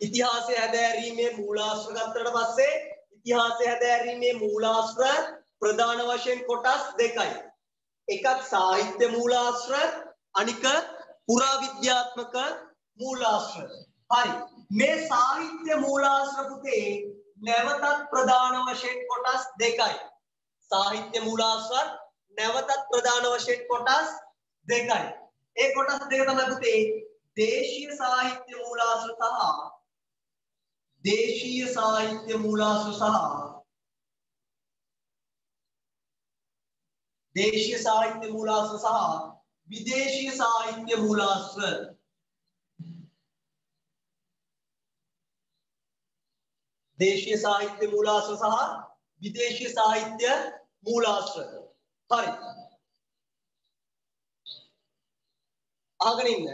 C: ඉතිහාසය හැදෑරීමේ මූලාශ්‍ර ගත්තට පස්සේ ඉතිහාසය හැදෑරීමේ මූලාශ්‍ර ප්‍රධාන වශයෙන් කොටස් දෙකයි. එකක් සාහිත්‍ය මූලාශ්‍ර අනික පුරාවිද්‍යාත්මක මූලාශ්‍ර. හරි. මේ සාහිත්‍ය මූලාශ්‍ර පුතේ නැවතත් ප්‍රධාන වශයෙන් කොටස් දෙකයි. සාහිත්‍ය මූලාශ්‍ර නැවතත් ප්‍රධාන වශයෙන් කොටස් දෙකයි. ඒ කොටස් දෙක තමයි පුතේ දේශීය සාහිත්‍ය මූලාශ්‍ර සහ දේශීය සාහිත්‍ය මූලාශ්‍ර සහ දේශීය සාහිත්‍ය මූලාශ්‍ර සහ විදේශීය සාහිත්‍ය මූලාශ්‍ර. දේශීය සාහිත්‍ය මූලාශ්‍ර සහ විදේශීය සාහිත්‍ය මූලාශ්‍ර. හරි. අහගෙන ඉන්න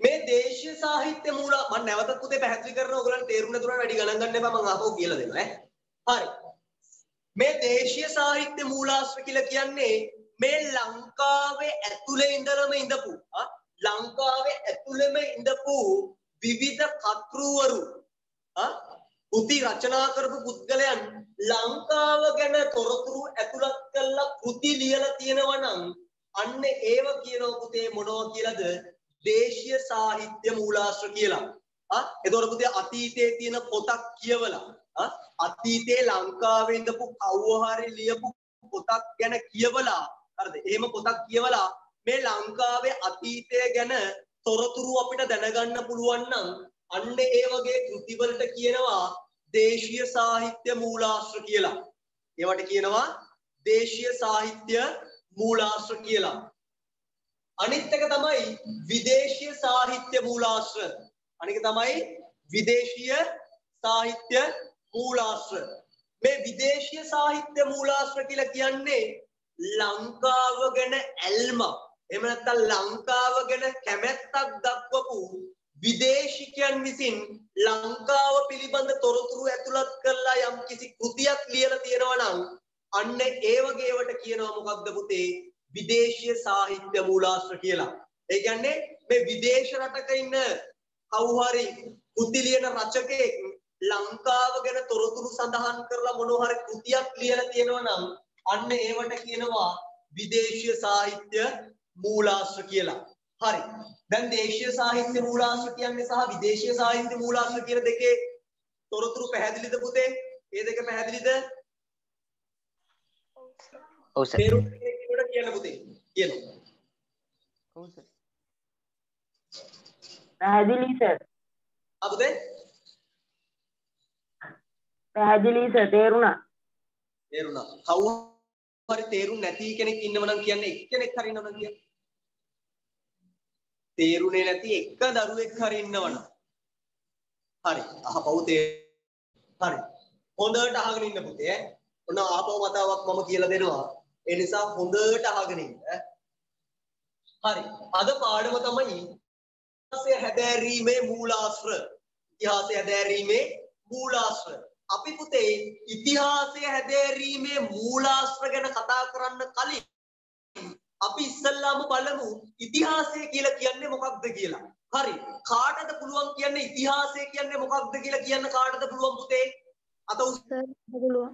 C: මේ දේශීය සාහිත්‍ය මූල මම නැවතත් පුතේ පැහැදිලි කරනවා ඔයගලන්ට තේරුම් නැතුණා වැඩි ගණන් ගන්න එපා මම ආපහු කියලා දෙනවා ඈ. හරි. මේ දේශීය සාහිත්‍ය මූලාශ්‍ර කියලා කියන්නේ මේ ලංකාවේ ඇතුලේ ඉඳලම ඉඳපු ආ? ලංකාවේ ඇතුළෙම ඉඳපු විවිධ කර්තෘවරු ආ? කෘති රචනා කරපු පුද්ගලයන් ලංකාව ගැන තොරතුරු ඇතුළත් කරලා කෘති ලියලා තියෙනවා නම් අන්න ඒව කියනවා පුතේ මොනවා කියලාද? දේශීය සාහිත්‍ය මූලාශ්‍ර කියලා. ආ? එතකොට පුතේ අතීතයේ තියෙන පොතක් කියවලා ආ? අතීතයේ ලංකාවේ ඉඳපු කවුව හරි ලියපු පොතක් ගැන කියවලා හරිද? එහෙම පොතක් කියවලා මේ ලංකාවේ අතීතය ගැන තොරතුරු අපිට දැනගන්න පුළුවන් නම් අන්න ඒ වගේ කෘතිවලට කියනවා දේශීය සාහිත්‍ය මූලාශ්‍ර කියලා. ඒවට කියනවා දේශීය සාහිත්‍ය මූලාශ්‍ර කියලා. අනිත් එක තමයි විදේශීය සාහිත්‍ය මූලාශ්‍ර. අනික තමයි විදේශීය සාහිත්‍ය මූලාශ්‍ර. මේ විදේශීය සාහිත්‍ය මූලාශ්‍ර කියලා කියන්නේ ලංකාව ගැන ඇල්මක් එහෙම නැත්නම් ලංකාව ගැන කැමැත්තක් දක්වපු විදේශිකයන් විසින් ලංකාව පිළිබඳ තොරතුරු ඇතුළත් කරලා යම් කිසි කෘතියක් ලියලා තියෙනවා නම් අන්න ඒ වගේවට කියනවා මොකක්ද පුතේ විදේශීය සාහිත්‍ය මූලාශ්‍ර කියලා. ඒ කියන්නේ මේ විදේශ රටක ඉන්න කවුරු හරි කෘති ලියන රචකයෙක් ලංකාව ගැන තොරතුරු සඳහන් කරලා මොනවා හරි කෘතියක් ලියලා තියෙනවා නම් අන්න ඒවට කියනවා විදේශීය සාහිත්‍ය මූලාශ්‍ර කියලා. හරි. දැන් දේශීය සාහිත්‍ය මූලාශ්‍ර කියන්නේ සහ විදේශීය සාහිත්‍ය මූලාශ්‍ර කියන දෙකේ තොරතුරු පැහැදිලිද පුතේ? මේ දෙක පැහැදිලිද?
E: ඔව් සර්
C: තේරුම් කියන්න පුතේ. කියනවා.
E: ඔව් සර්
D: පැහැදිලි සර්
C: ආ පුතේ?
D: පැහැදිලි සර් තේරුණා
C: තේරුණා. කවුරු හරි තේරුම් නැති කෙනෙක් ඉන්නව නම් කියන්නේ එක්කෙනෙක් හරි ඉන්නව නම් කියන්නේ. තේරුනේ නැති එක දරුවෙක් හරි ඉන්නවනම්. හරි. අහපව් තේ. හරි. හොඳට අහගෙන ඉන්න පුතේ ඈ. ඔන්න ආපහු වතාවක් මම කියලා දෙනවා. ඒ නිසා හොඳට අහගෙන ඉන්න. හරි. අද පාඩම තමයි ඉතිහාසය හැදෑරීමේ මූලාශ්‍ර. ඉතිහාසය හැදෑරීමේ මූලාශ්‍ර. අපි පුතේ ඉතිහාසය හැදෑරීමේ මූලාශ්‍ර ගැන කතා කරන්න කලින් අපි ඉස්සල්ලාම බලමු ඉතිහාසය කියලා කියන්නේ මොකක්ද කියලා. හරි. කාටද පුළුවන් කියන්නේ ඉතිහාසය කියන්නේ මොකක්ද කියලා කියන්න කාටද පුළුවන් පුතේ? අත උස්
F: සර් පුළුවන්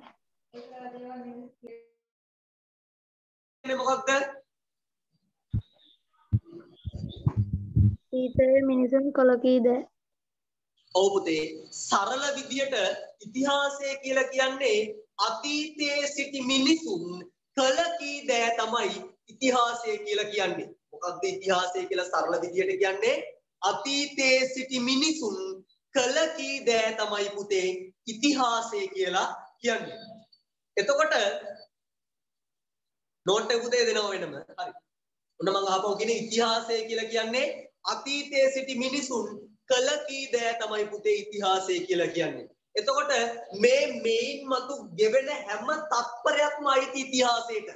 C: මොකක්ද?
F: ඊතේ මිනිසුන් කළ කී දෑ
C: ඔව් පුතේ සරල විදියට ඉතිහාසය කියලා කියන්නේ අතීතයේ සිටි මිනිසුන් කළ කී දෑ තමයි ඉතිහාසය කියලා කියන්නේ. මොකක්ද ඉතිහාසය කියලා සරල විදියට කියන්නේ අතීතයේ සිටි මිනිසුන් කළ කී දෑ තමයි පුතේ ඉතිහාසය කියලා කියන්නේ. එතකොට නෝට් එක පුතේ දෙනවා වෙනම. හරි. ඔන්න මම අහපුව කියන්නේ ඉතිහාසය කියලා කියන්නේ අතීතයේ සිටි මිනිසුන් කළ කී දෑ තමයි පුතේ ඉතිහාසය කියලා කියන්නේ. එතකොට මේ මේන් මතු ගෙවෙන හැම තත්පරයක්ම අයිති ඉතිහාසයට.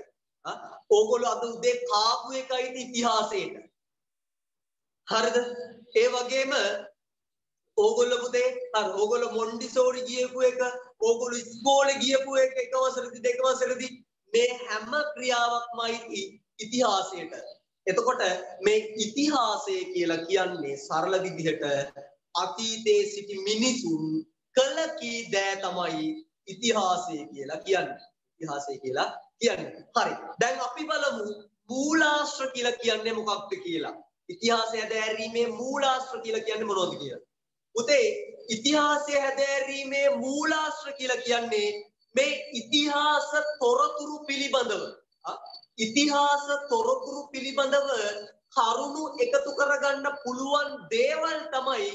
C: ආ ඕගොල්ලෝ අද උදේ කාපු එකයි ඉතිහාසයට. හරිද? ඒ වගේම ඕගොල්ලෝ පුතේ හරි ඕගොල්ලෝ මොන්ඩිසෝරි ගියපු එක ඕගොල්ලෝ ඉස්කෝලේ ගියපු එක එක වසරේදී දෙක වසරේදී මේ හැම ක්‍රියාවක්මයි ඉතිහාසයට. එතකොට මේ ඉතිහාසය කියලා කියන්නේ සරල විදිහට අතීතයේ සිටි මිනිසුන් කළ කී දෑ තමයි ඉතිහාසය කියලා කියන්නේ. ඉතිහාසය කියලා කියන්නේ. හරි. දැන් අපි බලමු මූලාශ්‍ර කියලා කියන්නේ මොකක්ද කියලා. ඉතිහාසය හැදෑරීමේ මූලාශ්‍ර කියලා කියන්නේ මොනවද කියලා. පුතේ ඉතිහාසය හැදෑරීමේ මූලාශ්‍ර කියලා කියන්නේ මේ ඉතිහාස තොරතුරු පිළිබඳව ඉතිහාස තොරතුරු පිළිබඳව කරුණු එකතු කරගන්න පුළුවන් දේවල් තමයි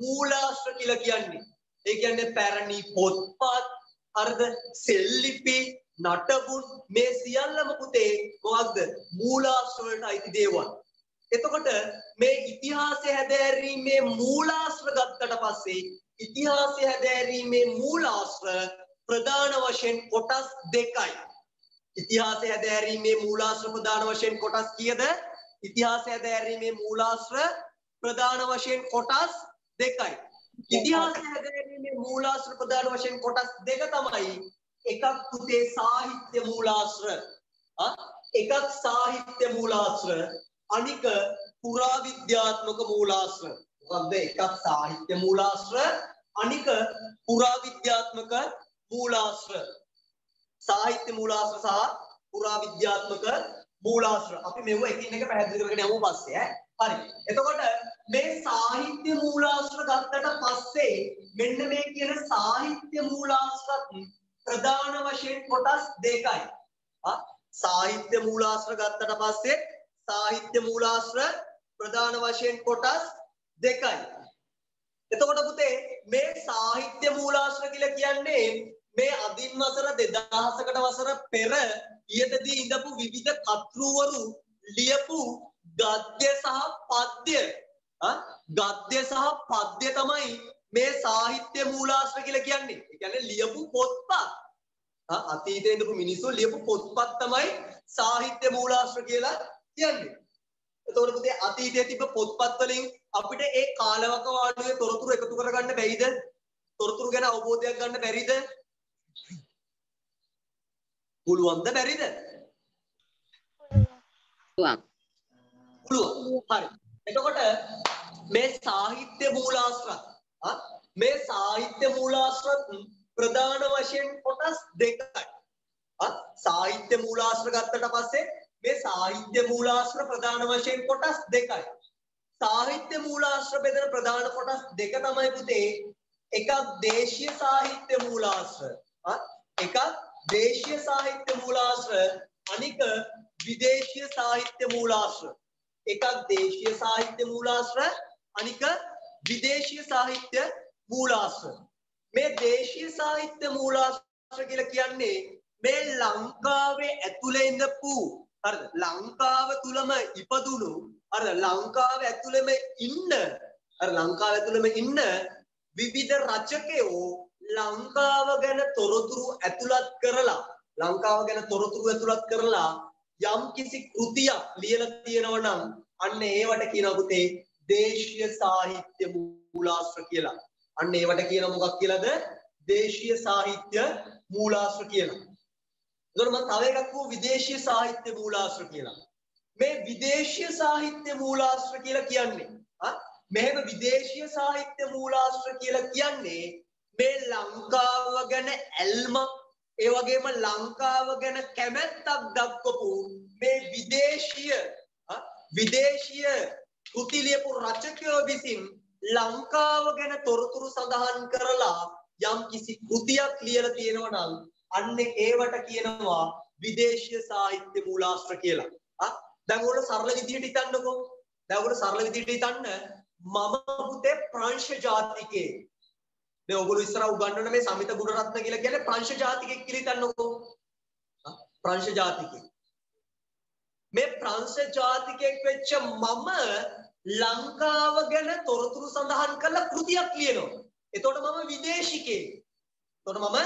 C: මූලාශ්‍ර කියලා කියන්නේ. ඒ කියන්නේ පැරණි පොත්පත් හරිද සෙල්ලිපි නටබුන් මේ සියල්ලම පුතේ මොකක්ද මූලාශ්‍ර වලට අයිති දේවල්. එතකොට මේ ඉතිහාසය හැදෑරීමේ මූලාශ්‍ර ගත්තට පස්සේ ඉතිහාසය හැදෑරීමේ මූලාශ්‍ර ප්‍රධාන වශයෙන් කොටස් දෙකයි. ඉතිහාසය හැදෑරීමේ මූලාශ්‍ර ප්‍රධාන වශයෙන් කොටස් කීයද? ඉතිහාසය හැදෑරීමේ මූලාශ්‍ර ප්‍රධාන වශයෙන් කොටස් දෙකයි. ඉතිහාසය හැදෑරීමේ මූලාශ්‍ර ප්‍රධාන වශයෙන් කොටස් දෙක තමයි එකක් පුතේ සාහිත්‍ය මූලාශ්‍ර ආ? එකක් සාහිත්‍ය මූලාශ්‍ර අනික පුරාවිද්‍යාත්මක මූලාශ්‍ර මොකක්ද එකක් සාහිත්‍ය මූලාශ්‍ර අනික පුරාවිද්‍යාත්මක මූලාශ්‍ර සාහිත්‍ය මූලාශ්‍ර සහ පුරාවිද්‍යාත්මක මූලාශ්‍ර. අපි මෙව එකින් එක පැහැදිලි කරගෙන යමු පස්සේ ඈ. හරි. එතකොට මේ සාහිත්‍ය මූලාශ්‍ර ගත්තට පස්සේ මෙන්න මේ කියන සාහිත්‍ය මූලාශ්‍රත් ප්‍රධාන වශයෙන් කොටස් දෙකයි. ආ? සාහිත්‍ය මූලාශ්‍ර ගත්තට පස්සේ සාහිත්‍ය මූලාශ්‍ර ප්‍රධාන වශයෙන් කොටස් දෙකයි. එතකොට පුතේ මේ සාහිත්‍ය මූලාශ්‍ර කියලා කියන්නේ මේ අදින් වසර 2000කට වසර පෙර ඊයේදී ඉඳපු විවිධ කර්තෘවරු ලියපු ගද්‍ය සහ පද්‍ය ගද්‍ය සහ පද්‍ය තමයි මේ සාහිත්‍ය මූලාශ්‍ර කියලා කියන්නේ. ඒ කියන්නේ ලියපු පොත්පත්. අතීතයේ ඉඳපු මිනිස්සු ලියපු පොත්පත් තමයි සාහිත්‍ය මූලාශ්‍ර කියලා කියන්නේ. එතකොට පුතේ අතීතයේ තිබ්බ පොත්පත් වලින් අපිට ඒ කාලවකවානුවේ තොරතුරු එකතු කරගන්න බැයිද? තොරතුරු ගැන අවබෝධයක් ගන්න බැරිද? පුළුවන්ද බැරිද?
E: පුළුවන්.
C: පුළුවන්. හරි. එතකොට මේ සාහිත්‍ය මූලාශ්‍රත් මේ සාහිත්‍ය මූලාශ්‍රත් ප්‍රධාන වශයෙන් කොටස් දෙකයි. සාහිත්‍ය මූලාශ්‍ර ගත්තට පස්සේ මේ සාහිත්‍ය මූලාශ්‍ර ප්‍රධාන වශයෙන් කොටස් දෙකයි. සාහිත්‍ය මූලාශ්‍ර බෙදෙන ප්‍රධාන කොටස් දෙක තමයි පුතේ එකක් දේශීය සාහිත්‍ය මූලාශ්‍ර එකක් දේශීය සාහිත්‍ය මූලාශ්‍ර අනික විදේශීය සාහිත්‍ය මූලාශ්‍ර එකක් දේශීය සාහිත්‍ය මූලාශ්‍ර අනික විදේශීය සාහිත්‍ය මූලාශ්‍ර මේ දේශීය සාහිත්‍ය මූලාශ්‍ර කියලා කියන්නේ මේ ලංකාවේ ඇතුලේ ඉඳපු හරිද? ලංකාව තුලම ඉපදුණු හරිද ලංකාව ඇතුළෙම ඉන්න අර ලංකාව ඇතුළෙම ඉන්න විවිධ රචකයෝ ලංකාව ගැන තොරතුරු ඇතුළත් කරලා ලංකාව ගැන තොරතුරු ඇතුළත් කරලා යම් කිසි කෘතියක් ලියලා තියෙනවා නම් අන්න ඒවට කියනවා පුතේ දේශීය සාහිත්‍ය මූලාශ්‍ර කියලා. අන්න ඒවට කියන මොකක් කියලාද? දේශීය සාහිත්‍ය මූලාශ්‍ර කියලා. එතකොට මම තව එකක් වූ විදේශීය සාහිත්‍ය මූලාශ්‍ර කියලා. මේ විදේශීය සාහිත්‍ය මූලාශ්‍ර කියලා කියන්නේ මෙහෙම විදේශීය සාහිත්‍ය මූලාශ්‍ර කියලා කියන්නේ මේ ලංකාව ගැන ඇල්මක් ඒ වගේම ලංකාව ගැන කැමැත්තක් දක්වපු මේ විදේශීය විදේශීය කෘති ලියපු රචකයෝ විසින් ලංකාව ගැන තොරතුරු සඳහන් කරලා යම් කිසි කෘතියක් ලියලා තියෙනවා නම් අන්න ඒවට කියනවා විදේශීය සාහිත්‍ය මූලාශ්‍ර කියලා. දැන් ඔයාලා සරල විදිහට හිතන්නකෝ. දැන් ඔයාලා සරල විදිහට හිතන්න මම පුතේ ප්‍රංශ ජාතිකේ. දැන් ඔයගොල්ලෝ ඉස්සර උගන්වන මේ සමිත ගුණරත්න කියලා කියන්නේ ප්‍රංශ ජාතිකෙක් කියලා හිතන්නකෝ. ප්‍රංශ ජාතිකේ. මේ ප්‍රංශ ජාතිකෙක් වෙච්ච මම ලංකාව ගැන තොරතුරු සඳහන් කරලා කෘතියක් ලියනවා. එතකොට මම විදේශිකයෙක්. එතකොට මම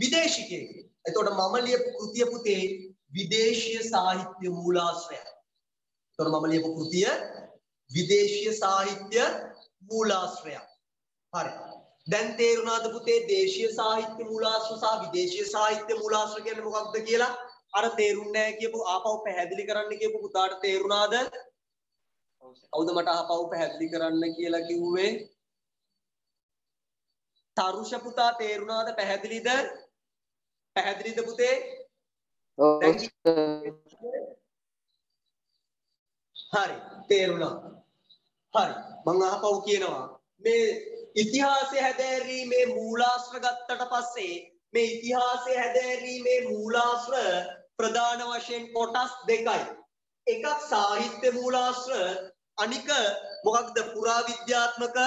C: විදේශිකයෙක්. එතකොට මම ලියපු කෘතිය පුතේ විදේශීය සාහිත්‍ය මූලාශ්‍රය. එතකොට මම ලියපු කෘතිය විදේශීය සාහිත්‍ය මූලාශ්‍රය. හරි. දැන් තේරුණාද පුතේ දේශීය සාහිත්‍ය මූලාශ්‍ර සහ විදේශීය සාහිත්‍ය මූලාශ්‍ර කියන්නේ මොකක්ද කියලා? අර තේරුන්නේ නැහැ කියපු ආපහු පැහැදිලි කරන්න කියපු පුතාට තේරුණාද? කවුද මට ආපහු පැහැදිලි කරන්න කියලා කිව්වේ? තරුෂ පුතා තේරුණාද පැහැදිලිද? පැහැදිලිද පුතේ? හරි තේරුණා. හරි මං අහපව් කියනවා මේ ඉතිහාසය හැදෑරීමේ මූලාශ්‍ර ගත්තට පස්සේ මේ ඉතිහාසය හැදෑරීමේ මූලාශ්‍ර ප්‍රධාන වශයෙන් කොටස් දෙකයි. එකක් සාහිත්‍ය මූලාශ්‍ර අනික මොකක්ද? පුරාවිද්‍යාත්මක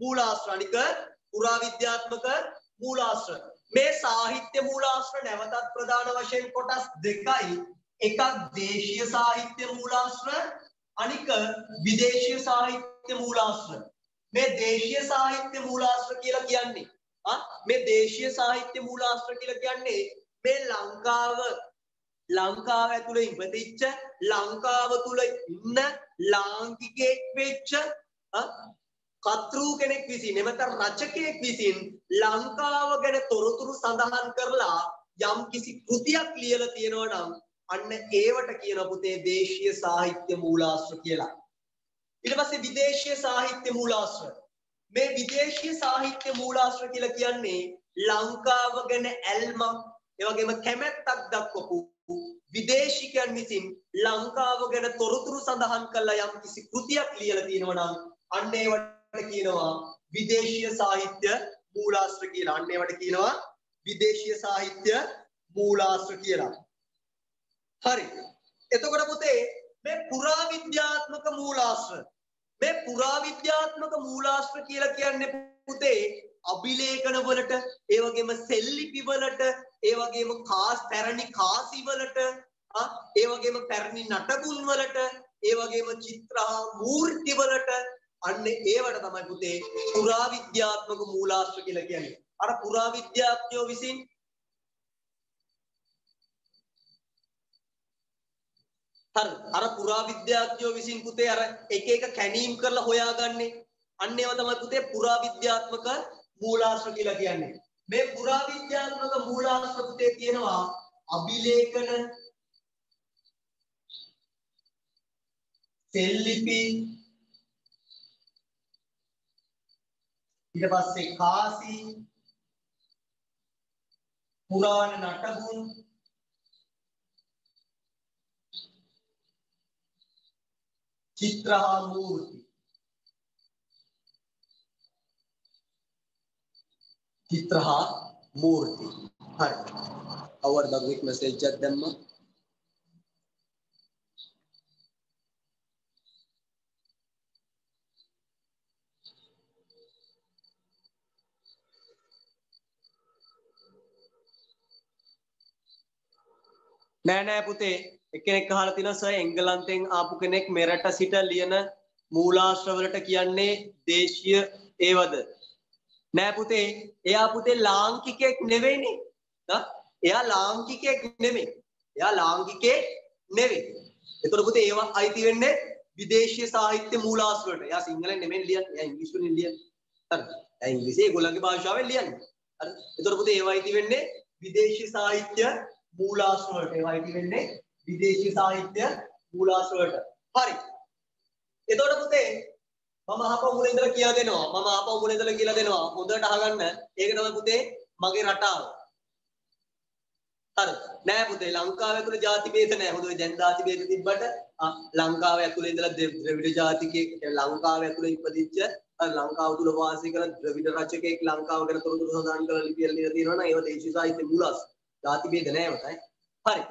C: මූලාශ්‍ර අනික පුරාවිද්‍යාත්මක මූලාශ්‍ර. මේ සාහිත්‍ය මූලාශ්‍ර නැවතත් ප්‍රධාන වශයෙන් කොටස් දෙකයි. එකක් දේශීය සාහිත්‍ය මූලාශ්‍ර අනික විදේශීය සාහිත්‍ය මූලාශ්‍ර. මේ දේශීය සාහිත්‍ය මූලාශ්‍ර කියලා කියන්නේ. මේ දේශීය සාහිත්‍ය මූලාශ්‍ර කියලා කියන්නේ මේ ලංකාව ලංකාව ඇතුළේ ඉපදිච්ච ලංකාව තුල ඉන්න ලාංකිකයෙක් වෙච්ච කතෘ කෙනෙක් විසින් එමෙත රචකයෙක් විසින් ලංකාව ගැන තොරතුරු සඳහන් කරලා යම් කිසි කෘතියක් ලියලා තියෙනවා නම් අන්න ඒවට කියන පුතේ දේශීය සාහිත්‍ය මූලාශ්‍ර කියලා. ඊට පස්සේ විදේශීය සාහිත්‍ය මූලාශ්‍ර. මේ විදේශීය සාහිත්‍ය මූලාශ්‍ර කියලා කියන්නේ ලංකාව ගැන ඇල්මක් ඒ වගේම කැමැත්තක් දක්වපු විදේශිකයන් විසින් ලංකාව ගැන තොරතුරු සඳහන් කරලා යම් කිසි කෘතියක් ලියලා තියෙනවා නම් අන්න ඒවට කියනවා විදේශීය සාහිත්‍ය මූලාශ්‍ර කියලා. අන්න ඒවට කියනවා විදේශීය සාහිත්‍ය මූලාශ්‍ර කියලා. හරි. එතකොට පුතේ මේ පුරාවිද්‍යාත්මක මූලාශ්‍ර මේ පුරාවිද්‍යාත්මක මූලාශ්‍ර කියලා කියන්නේ පුතේ අභිලේඛන වලට ඒ වගේම සෙල්ලිපි වලට ඒ වගේම කාස් පැරණි කාසි වලට ඒ වගේම පැරණි නටබුන් වලට ඒ වගේම චිත්‍ර හා මූර්ති වලට අන්න ඒවට තමයි පුතේ පුරාවිද්‍යාත්මක මූලාශ්‍ර කියලා කියන්නේ. අර පුරාවිද්‍යාඥයෝ විසින් හරි අර පුරාවිද්‍යාඥයෝ විසින් පුතේ අර එක එක කැණීම් කරලා හොයාගන්නේ අන්න ඒවා තමයි පුතේ පුරාවිද්‍යාත්මක මූලාශ්‍ර කියලා කියන්නේ. මේ පුරාවිද්‍යාත්මක මූලාශ්‍ර පුතේ තියෙනවා අභිලේඛන සෙල්ලිපි ඊට පස්සේ කාසි පුරාණ නටබුන් චිත්‍ර හා මූර්ති චිත්‍ර හා මූර්ති හරි අවර් දග්වික් මෙසේජ් එකක් දැම්මා නෑ නෑ පුතේ එක්කෙනෙක් අහලා තිනවා සර් එංගලන්තෙන් ආපු කෙනෙක් මෙරට සිට ලියන මූලාශ්‍ර වලට කියන්නේ දේශීය ඒවද? නෑ පුතේ එයා පුතේ ලාංකිකයෙක් නෙවෙයිනේ ඈ එයා ලාංකිකයෙක් නෙමෙයි. එයා ලාංකිකයෙක් නෙවෙයි. එතකොට පුතේ ඒවා අයිති වෙන්නේ විදේශීය සාහිත්‍ය මූලාශ්‍ර වලට. එයා සිංහලෙන් නෙමෙයි ලියන්නේ එයා ඉංග්‍රීසි වලින් ලියන්නේ. හරි. එයා ඉංග්‍රීසි ඒගොල්ලන්ගේ භාෂාවෙන් ලියන්නේ. හරි. එතකොට පුතේ ඒවා අයිති වෙන්නේ විදේශීය සාහිත්‍ය මූලාශ්‍ර වලට. ඒවා අයිති වෙන්නේ විදේශී සාහිත්‍ය මූලාශ්‍රවලට. හරි. එතකොට පුතේ මම අහපව මුල ඉඳලා කියා දෙනවා. මම අහපව මුල ඉඳලා කියලා දෙනවා. හොඳට අහගන්න. ඒක තමයි පුතේ මගේ රටාව. හරි. නෑ පුතේ ලංකාවේ ඇතුළේ ಜಾති ભેද නෑ. හොඳයි දැන් ಜಾති ભેද තිබ්බට ලංකාවේ ඇතුළේ ඉඳලා ද්‍රවිඩ ජාතිකයේ ලංකාවේ ඇතුළේ ඉපදිච්ච ලංකාව තුළ වාසය කරන ද්‍රවිඩ රචකයෙක් ලංකාව ගැන තොරතුරු සඳහන් කරලා ලිපියක් ලියලා තියෙනවා නම් ඒව දේශීය සාහිත්‍ය මූලාශ්‍ර. ಜಾති ભેද නෑ මතයි. හරි.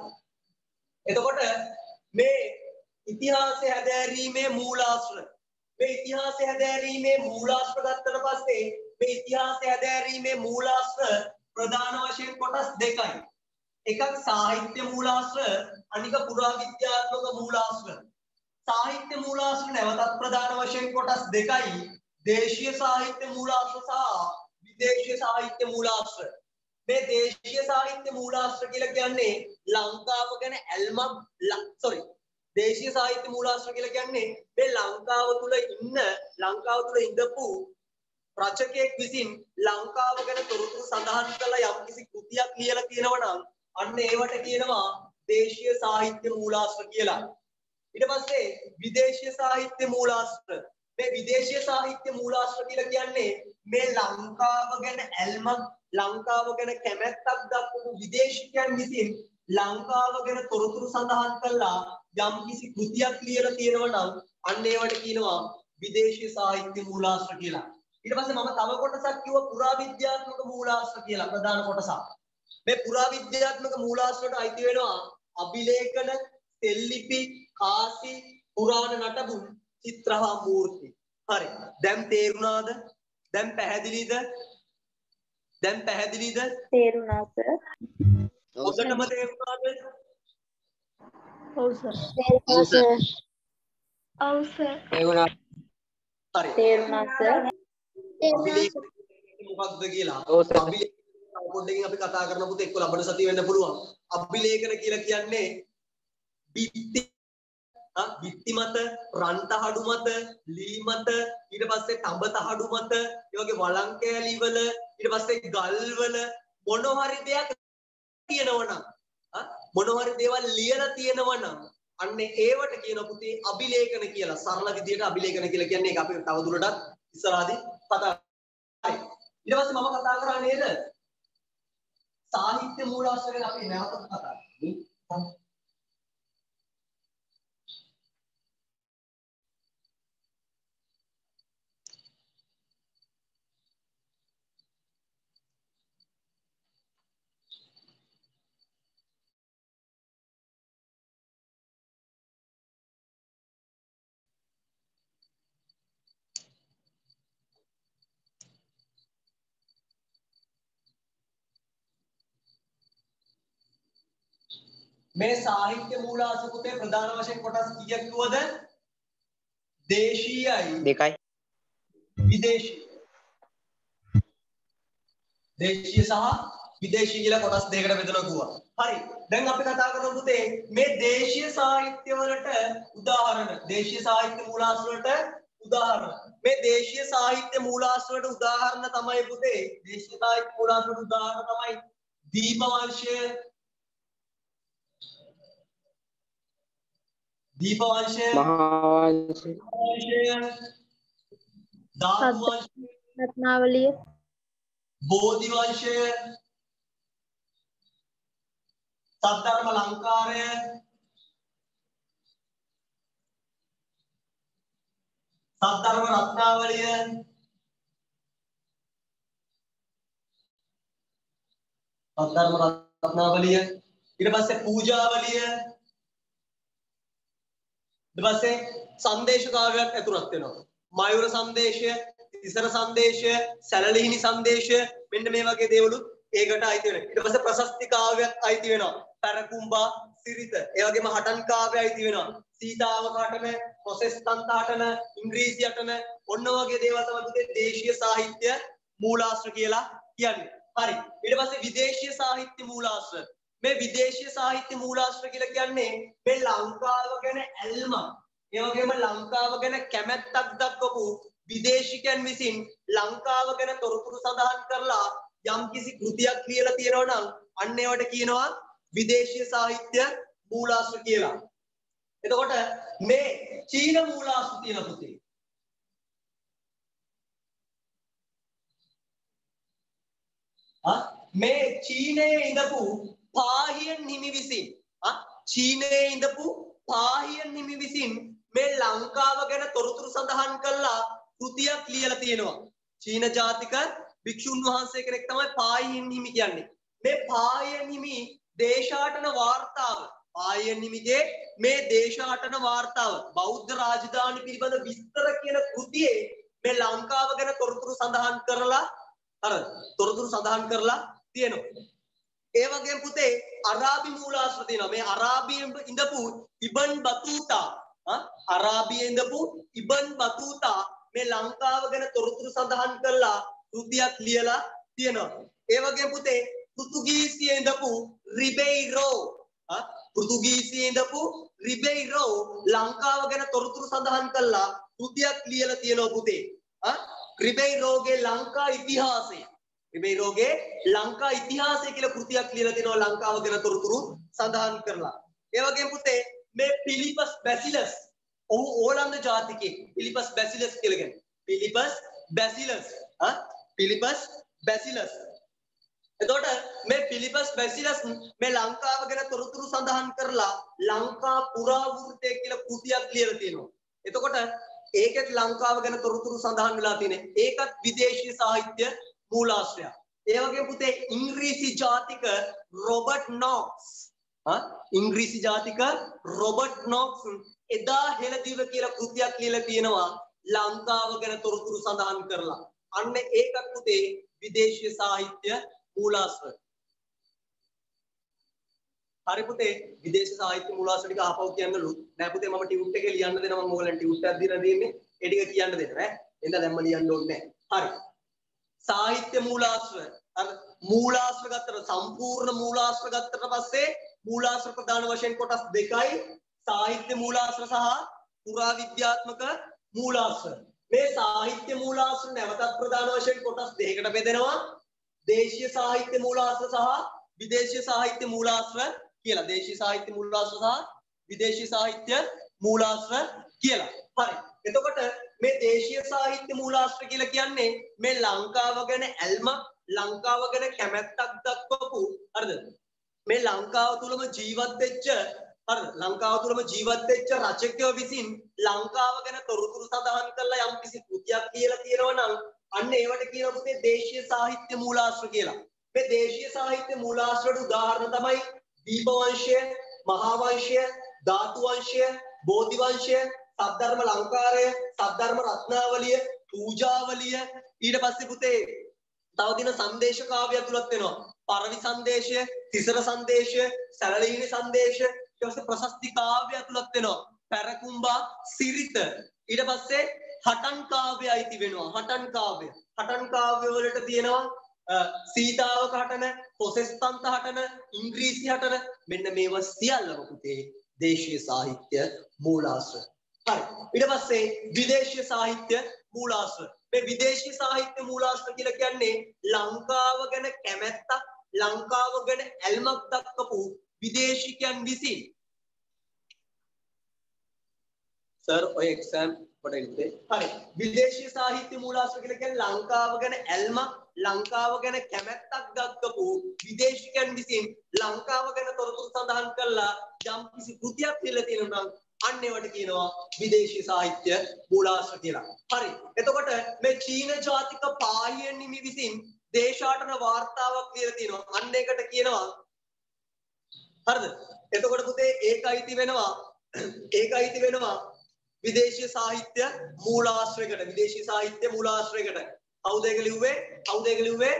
C: එතකොට මේ ඉතිහාසය හැදෑරීමේ මූලාශ්‍ර මේ ඉතිහාසය හැදෑරීමේ මූලාශ්‍ර ගත්තට පස්සේ මේ ඉතිහාසය හැදෑරීමේ මූලාශ්‍ර ප්‍රධාන වශයෙන් කොටස් දෙකයි. එකක් සාහිත්‍ය මූලාශ්‍ර අනික පුරාවිද්‍යාත්මක මූලාශ්‍ර. සාහිත්‍ය මූලාශ්‍ර නැවතත් ප්‍රධාන වශයෙන් කොටස් දෙකයි. දේශීය සාහිත්‍ය මූලාශ්‍ර සහ විදේශීය සාහිත්‍ය මූලාශ්‍ර. මේ දේශීය සාහිත්‍ය මූලාශ්‍ර කියලා කියන්නේ ලංකාව ගැන ඇල්මක් සොරි දේශීය සාහිත්‍ය මූලාශ්‍ර කියලා කියන්නේ මේ ලංකාව තුල ඉන්න ලංකාව තුල ඉඳපු රචකයෙක් විසින් ලංකාව ගැන තොරතුරු සඳහන් කරලා යම්කිසි කෘතියක් ලියලා තියෙනවා නම් අන්න ඒවට කියනවා දේශීය සාහිත්‍ය මූලාශ්‍ර කියලා. ඊට පස්සේ විදේශීය සාහිත්‍ය මූලාශ්‍ර මේ විදේශීය සාහිත්‍ය මූලාශ්‍ර කියලා කියන්නේ මේ ලංකාව ගැන ඇල්මක් ලංකාව ගැන කැමැත්තක් දක්වපු විදේශිකයන් විසින් ලංකාව ගැන තොරතුරු සඳහන් කළා යම් කිසි කෘතියක් ලියලා තියෙනවා නම් අන්න ඒවට කියනවා විදේශීය සාහිත්‍ය මූලාශ්‍ර කියලා. ඊට පස්සේ මම තව කොටසක් කිව්වා පුරාවිද්‍යාත්මක මූලාශ්‍ර කියලා ප්‍රධාන කොටසක්. මේ පුරාවිද්‍යාත්මක මූලාශ්‍රයට අයිති වෙනවා අභිලේඛන, සෙල්ලිපි, කාසි, පුරාණ නටබුන්, චිත්‍ර හා මූර්ති. හරි. දැන් තේරුණාද? දැන් පැහැදිලිද? දැන් පැහැදිලිද?
F: තේරුණා සර්.
C: හොඳටම තේරුණාද?
F: ඔව් සර්.
E: ඔව් සර්.
F: ඔව් සර්.
E: තේරුණා.
F: තේරුණා
C: හරි.
F: සර්.
C: අභිලේඛන මොකක්ද කියලා?
E: ඔව් සර්.
C: පොඩ්ඩකින් අපි කතා කරන පුතේ එක්ක ලබන සතිය වෙන්න පුළුවන්. අභිලේඛන කියලා කියන්නේ බිත්ති බිත්ති මත රන් තහඩු මත ලී මත ඊට පස්සේ තඹ තහඩු මත ඒ වගේ වළං කෑලි වල ඊට පස්සේ ගල් වල මොන හරි දෙයක් තියෙනවනම් ආ? මොන හරි දේවල් ලියලා තියෙනවනම් අන්න ඒවට කියන පුතේ අභිලේඛන කියලා සරල විදියට අභිලේඛන කියලා කියන්නේ ඒක අපි තවදුරටත් ඉස්සරහදී කතා කරයි ඊට පස්සේ මම කතා කරා නේද? සාහිත්‍ය මූලාශ්‍ර ගැන අපි නැවතත් කතා කරමු. මේ සාහිත්‍ය මූලාශ්‍ර පුතේ ප්‍රධාන වශයෙන් කොටස් කීයක් කිව්වද? දේශීයයි
E: දෙකයි
C: විදේශීය. දේශීය සහ විදේශීය කියලා කොටස් දෙකකට බෙදලා කිව්වා. හරි. දැන් අපි කතා කරමු පුතේ මේ දේශීය සාහිත්‍ය වලට උදාහරණ දේශීය සාහිත්‍ය මූලාශ්‍ර වලට උදාහරණ. මේ දේශීය සාහිත්‍ය මූලාශ්‍ර වලට උදාහරණ තමයි පුතේ දේශීය සාහිත්‍ය මූලාශ්‍ර වලට උදාහරණ තමයි දීපවංශය දීපවංශය
E: මහාවංශය
C: වංශය ධාතු වංශය
F: රත්නාවලිය
C: බෝධි වංශය සද්ධර්ම ලංකාරය සද්ධර්ම රත්නාවලිය සද්ධර්ම රත්නාවලිය ඊට පස්සේ පූජාවලිය ඊට පස්සේ සංදේශ කාව්‍යයක් ඇතුළත් වෙනවා. මයුර සංදේශය තිසර සංදේශය සැලලිහිණි සංදේශය මෙන්න මේ වගේ දේවලුත් ඒකට අයිති වෙනවා. ඊට පස්සේ ප්‍රශස්ති කාව්‍යයක් අයිති වෙනවා. පැරකුම්බා සිරිත ඒ වගේම හටන් කාව්‍ය අයිති වෙනවා. සීතාව කටන ප්‍රොසෙස්ටන්ටාටන ඉංග්‍රීසි යටන ඔන්න වගේ දේවල් තමයි පුතේ දේශීය සාහිත්‍ය මූලාශ්‍ර කියලා කියන්නේ. හරි. ඊට පස්සේ විදේශීය සාහිත්‍ය මූලාශ්‍ර. මේ විදේශීය සාහිත්‍ය මූලාශ්‍ර කියලා කියන්නේ මේ ලංකාව ගැන ඇල්මක් ඒ වගේම ලංකාව ගැන කැමැත්තක් දක්වපු විදේශිකයන් විසින් ලංකාව ගැන තොරතුරු සඳහන් කරලා යම්කිසි කෘතියක් කියලා තියෙනවා නම් අන්න ඒවට කියනවා විදේශීය සාහිත්‍ය මූලාශ්‍ර කියලා. එතකොට මේ චීන මූලාශ්‍ර තියෙන පුතේ. ආ මේ චීනයේ ඉඳපු පාහියන් හිමි විසින් ආ චීනයේ ඉඳපු පාහියන් හිමි විසින් මේ ලංකාව ගැන තොරතුරු සඳහන් කළා කෘතියක් ලියලා තියෙනවා. චීන ජාතික භික්ෂුන් වහන්සේ කෙනෙක් තමයි පාහියන් හිමි කියන්නේ. මේ පාහියන් හිමි දේශාටන වාර්තාව පාහියන් හිමිගේ මේ දේශාටන වාර්තාව බෞද්ධ රාජධානි පිළිබඳ විස්තර කියන කෘතියේ මේ ලංකාව ගැන තොරතුරු සඳහන් කරලා අර තොරතුරු සඳහන් කරලා තියෙනවා. ඒ වගේම පුතේ අරාබි මූලාශ්‍ර තියෙනවා. මේ අරාබියෙන් ඉඳපු ඉබන් බතූතා අරාබියේ ඉඳපු ඉබන් බතූතා මේ ලංකාව ගැන තොරතුරු සඳහන් කරලා කෘතියක් ලියලා තියෙනවා. ඒ වගේම පුතේ පෘතුගීසියේ ඉඳපු රිබෙයිරෝ පෘතුගීසියේ ඉඳපු රිබෙයිරෝ ලංකාව ගැන තොරතුරු සඳහන් කරලා කෘතියක් ලියලා තියෙනවා පුතේ. රිබෙයිරෝගේ ලංකා ඉතිහාසය රිබෙයිරෝගේ ලංකා ඉතිහාසය කියලා කෘතියක් ලියලා තියෙනවා ලංකාව ගැන තොරතුරු සඳහන් කරලා. ඒ වගේම පුතේ මේ පිලිපස් බැසිලස් ඔහු ඕලන්ද ජාතිකයෙක් පිලිපස් බැසිලස් කියලා කියන්නේ. පිලිපස් බැසිලස් ආ පිලිපස් බැසිලස් එතකොට මේ පිලිපස් බැසිලස් මේ ලංකාව ගැන තොරතුරු සඳහන් කරලා ලංකා පුරාවෘතය කියලා කෘතියක් ලියලා තියෙනවා. එතකොට ඒකත් ලංකාව ගැන තොරතුරු සඳහන් වෙලා තියෙන්නේ. ඒකත් විදේශීය සාහිත්‍ය මූලාශ්‍රයක්. ඒ වගේ පුතේ ඉංග්‍රීසි ජාතික රොබර්ට් නොක්ස් ඉංග්‍රීසි ජාතික රොබර්ට් නොක්ස් එදා හෙළදිව කියලා කෘතියක් ලියලා තියෙනවා ලංකාව ගැන තොරතුරු සඳහන් කරලා. අන්න ඒකත් පුතේ විදේශීය සාහිත්‍ය මූලාශ්‍ර. හරි පුතේ විදේශ සාහිත්‍ය මූලාශ්‍ර ටික අහපව් කියන්නලු. නෑ පුතේ මම ටියුට් එකේ ලියන්න දෙනවා මම ඔයගලන්ට ටියුට් එකක් දීලා දෙන්නේ. ඒ ටික කියන්න දෙන්න ඈ. එඳ දැම්ම ලියන්න ඕනේ නෑ. හරි. සාහිත්‍ය මූලාශ්‍ර අර මූලාශ්‍ර ගත්තට සම්පූර්ණ මූලාශ්‍ර ගත්තට පස්සේ මූලාශ්‍ර ප්‍රධාන වශයෙන් කොටස් දෙකයි සාහිත්‍ය මූලාශ්‍ර සහ පුරාවිද්‍යාත්මක මූලාශ්‍ර. මේ සාහිත්‍ය මූලාශ්‍ර නැවතත් ප්‍රධාන වශයෙන් කොටස් දෙකකට බෙදෙනවා. දේශීය සාහිත්‍ය මූලාශ්‍ර සහ විදේශීය සාහිත්‍ය මූලාශ්‍ර කියලා. දේශීය සාහිත්‍ය මූලාශ්‍ර සහ විදේශීය සාහිත්‍ය මූලාශ්‍ර කියලා. හරි. එතකොට මේ දේශීය සාහිත්‍ය මූලාශ්‍ර කියලා කියන්නේ මේ ලංකාව ගැන ඇල්මක් ලංකාව ගැන කැමැත්තක් දක්වපු හරිද? මේ ලංකාව තුලම ජීවත් වෙච්ච හරිද? ලංකාව තුලම ජීවත් වෙච්ච රචකයෝ විසින් ලංකාව ගැන තොරතුරු සඳහන් කරලා යම්කිසි කෘතියක් කියලා කියනවා නම් අන්න ඒවට කියනවා පුතේ දේශීය සාහිත්‍ය මූලාශ්‍ර කියලා. මේ දේශීය සාහිත්‍ය මූලාශ්‍රයට උදාහරණ තමයි දීපවංශය, මහාවංශය, ධාතු වංශය, බෝධි වංශය, සද්ධර්ම ලංකාරය, සද්ධර්ම රත්නාවලිය, පූජාවලිය ඊට පස්සේ පුතේ තව දින සංදේශ කාව්‍ය ඇතුළත් වෙනවා. පරවි සංදේශය, තිසර සංදේශය, සැලලීනි සංදේශය, ඊට පස්සේ ප්‍රශස්ති කාව්‍ය ඇතුළත් වෙනවා. පැරකුම්බා, සිරිත. ඊට පස්සේ හටන් කාව්‍ය අයිති වෙනවා. හටන් කාව්‍ය. හටන් කාව්‍ය වලට තියෙනවා සීතාවක හටන, පොසෙස්තන්ත හටන, ඉංග්‍රීසි හටන මෙන්න මේවා සියල්ලම පුතේ දේශීය සාහිත්‍ය මූලාශ්‍ර. හරි. ඊට පස්සේ විදේශීය සාහිත්‍ය මූලාශ්‍ර. මේ විදේශී සාහිත්‍ය මූලාශ්‍ර කියලා කියන්නේ ලංකාව ගැන කැමැත්තක් ලංකාව ගැන ඇල්මක් දක්වපු විදේශිකයන් විසින් සර් ඔය එක්සෑම් ඉන්නේ හරි විදේශී සාහිත්‍ය මූලාශ්‍ර කියලා කියන්නේ ලංකාව ගැන ඇල්මක් ලංකාව ගැන කැමැත්තක් දක්වපු විදේශිකයන් විසින් ලංකාව ගැන තොරතුරු සඳහන් කරලා යම් කිසි කෘතියක් කියලා තියෙනවා නම් අන්න ඒවට කියනවා විදේශී සාහිත්‍ය මූලාශ්‍ර කියලා. හරි. එතකොට මේ චීන ජාතික පාහියන් නිමි විසින් දේශාටන වාර්තාවක් කියලා තියෙනවා. අන්න ඒකට කියනවා හරිද? එතකොට පුතේ ඒක අයිති වෙනවා ඒක අයිති වෙනවා විදේශීය සාහිත්‍ය මූලාශ්‍රයකට විදේශී සාහිත්‍ය මූලාශ්‍රයකට. කවුද ඒක ලිව්වේ? කවුද ඒක ලිව්වේ?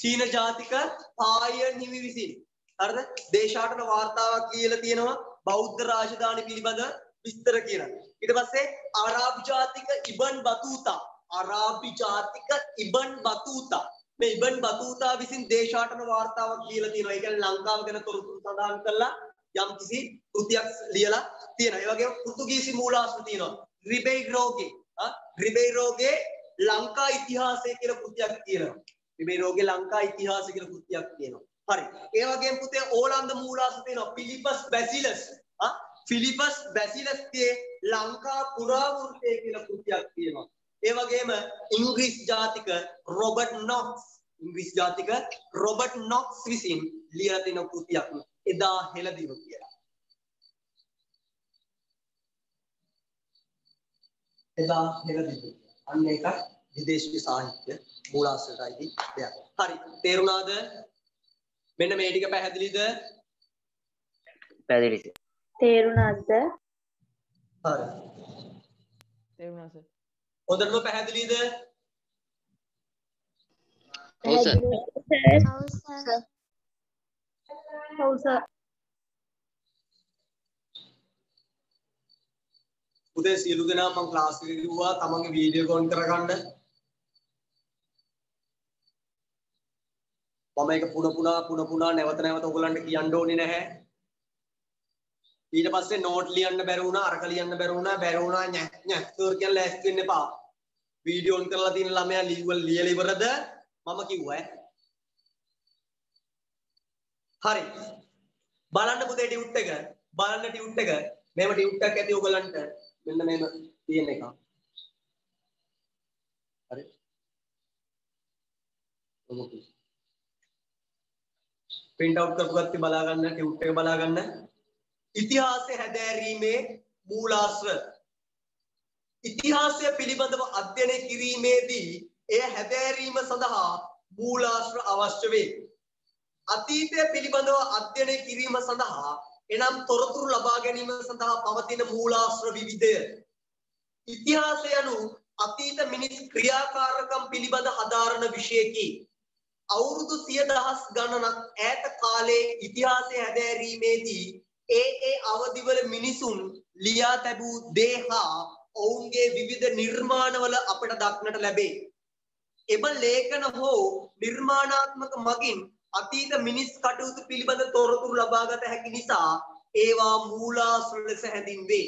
C: චීන ජාතික පාහියන් හිමි විසින්. හරිද? දේශාටන වාර්තාවක් කියලා තියෙනවා. බෞද්ධ රාජධානි පිළිබඳ විස්තර කියලා. ඊට පස්සේ අරාබ් ජාතික ඉබන් බතූතා අරාබි ජාතික ඉබන් බතූතා මේ ඉබන් බතූතා විසින් දේශාටන වාර්තාවක් කියලා තියෙනවා. ඒ කියන්නේ ලංකාව ගැන තොරතුරු සඳහන් කරලා යම් කිසි කෘතියක් ලියලා තියෙනවා. ඒ වගේම පෘතුගීසි මූලාශ්‍ර තියෙනවා. රිබෙයිරෝගේ ආ රිබෙයිරෝගේ ලංකා ඉතිහාසය කියලා කෘතියක් තියෙනවා. රිබෙයිරෝගේ ලංකා ඉතිහාසය කියලා කෘතියක් තියෙනවා. හරි. ඒ වගේම පුතේ ඕලන්ද මූලාශ්‍ර තියෙනවා. ෆිලිපස් බැසිලස්. ආ ෆිලිපස් බැසිලස්ගේ ලංකා පුරාවෘත්තය කියලා කෘතියක් තියෙනවා. ඒ වගේම ඉංග්‍රීසි ජාතික රොබර්ට් නොක්ස් ඉංග්‍රීසි ජාතික රොබර්ට් නොක්ස් විසින් ලියලා තියෙන කෘතියක් එදා හෙළදිව කියලා. එදා හෙළදිව. අන්න ඒකත් විදේශීය සාහිත්‍ය මූලාශ්‍රයයි දෙයක්. හරි. තේරුණාද? මෙන්න මේ ටික පැහැදිලිද?
E: පැහැදිලි සර්.
F: තේරුණාද
C: හරි.
E: තේරුණා සර්.
C: හොඳටම පැහැදිලිද?
E: ඔව් සර්.
F: ඔව් සර්
C: පුතේ සියලු දෙනා මම ක්ලාස් එකේ කිව්වා තමන්ගේ වීඩියෝ ඔන් කරගන්න. මම ඒක පුන පුනා පුන පුනා නැවත නැවත ඔයගලන්ට කියන්න ඕනේ නැහැ. ඊට පස්සේ නෝට් ලියන්න බැරි වුණා අරක ලියන්න බැරි වුණා බැරි වුණා නැ නැ සර් කියලා ලෑස්ති වෙන්න එපා. වීඩියෝ ඔන් කරලා තියෙන ළමයා ලියවල ලියලා ඉවරද? මම කිව්වා ඈ. හරි. බලන්න පුතේ ටියුට් එක. බලන්න ටියුට් එක. මේව ටියුට් එකක් ඇති ඔයගලන්ට. මෙන්න මේම තියෙන එක. හරි. ඔබ print out කරපු ගත්තේ බලා ගන්න ටියුට් එක බලා ගන්න. ඉතිහාසය හැදෑරීමේ මූලාශ්‍ර ඉතිහාසය පිළිබඳව අධ්‍යයනය කිරීමේදී එය හැදෑරීම සඳහා මූලාශ්‍ර අවශ්‍ය වේ. අතීතය පිළිබඳව අධ්‍යයනය කිරීම සඳහා එනම් තොරතුරු ලබා ගැනීම සඳහා පවතින මූලාශ්‍ර විවිධය. ඉතිහාසය යනු අතීත මිනිස් ක්‍රියාකාරකම් පිළිබඳ හදාරන විෂයකි. අවුරුදු සිය දහස් ගණනක් ඈත කාලේ ඉතිහාසය හැදෑරීමේදී ඒ ඒ අවදිවල මිනිසුන් ලියා තැබූ දේ හා ඔවුන්ගේ විවිධ නිර්මාණවල අපට දක්නට ලැබේ. එම ලේඛන හෝ නිර්මාණාත්මක මගින් අතීත මිනිස් කටයුතු පිළිබඳ තොරතුරු ලබාගත හැකි නිසා ඒවා මූලාශ්‍ර ලෙස හැඳින්වේ.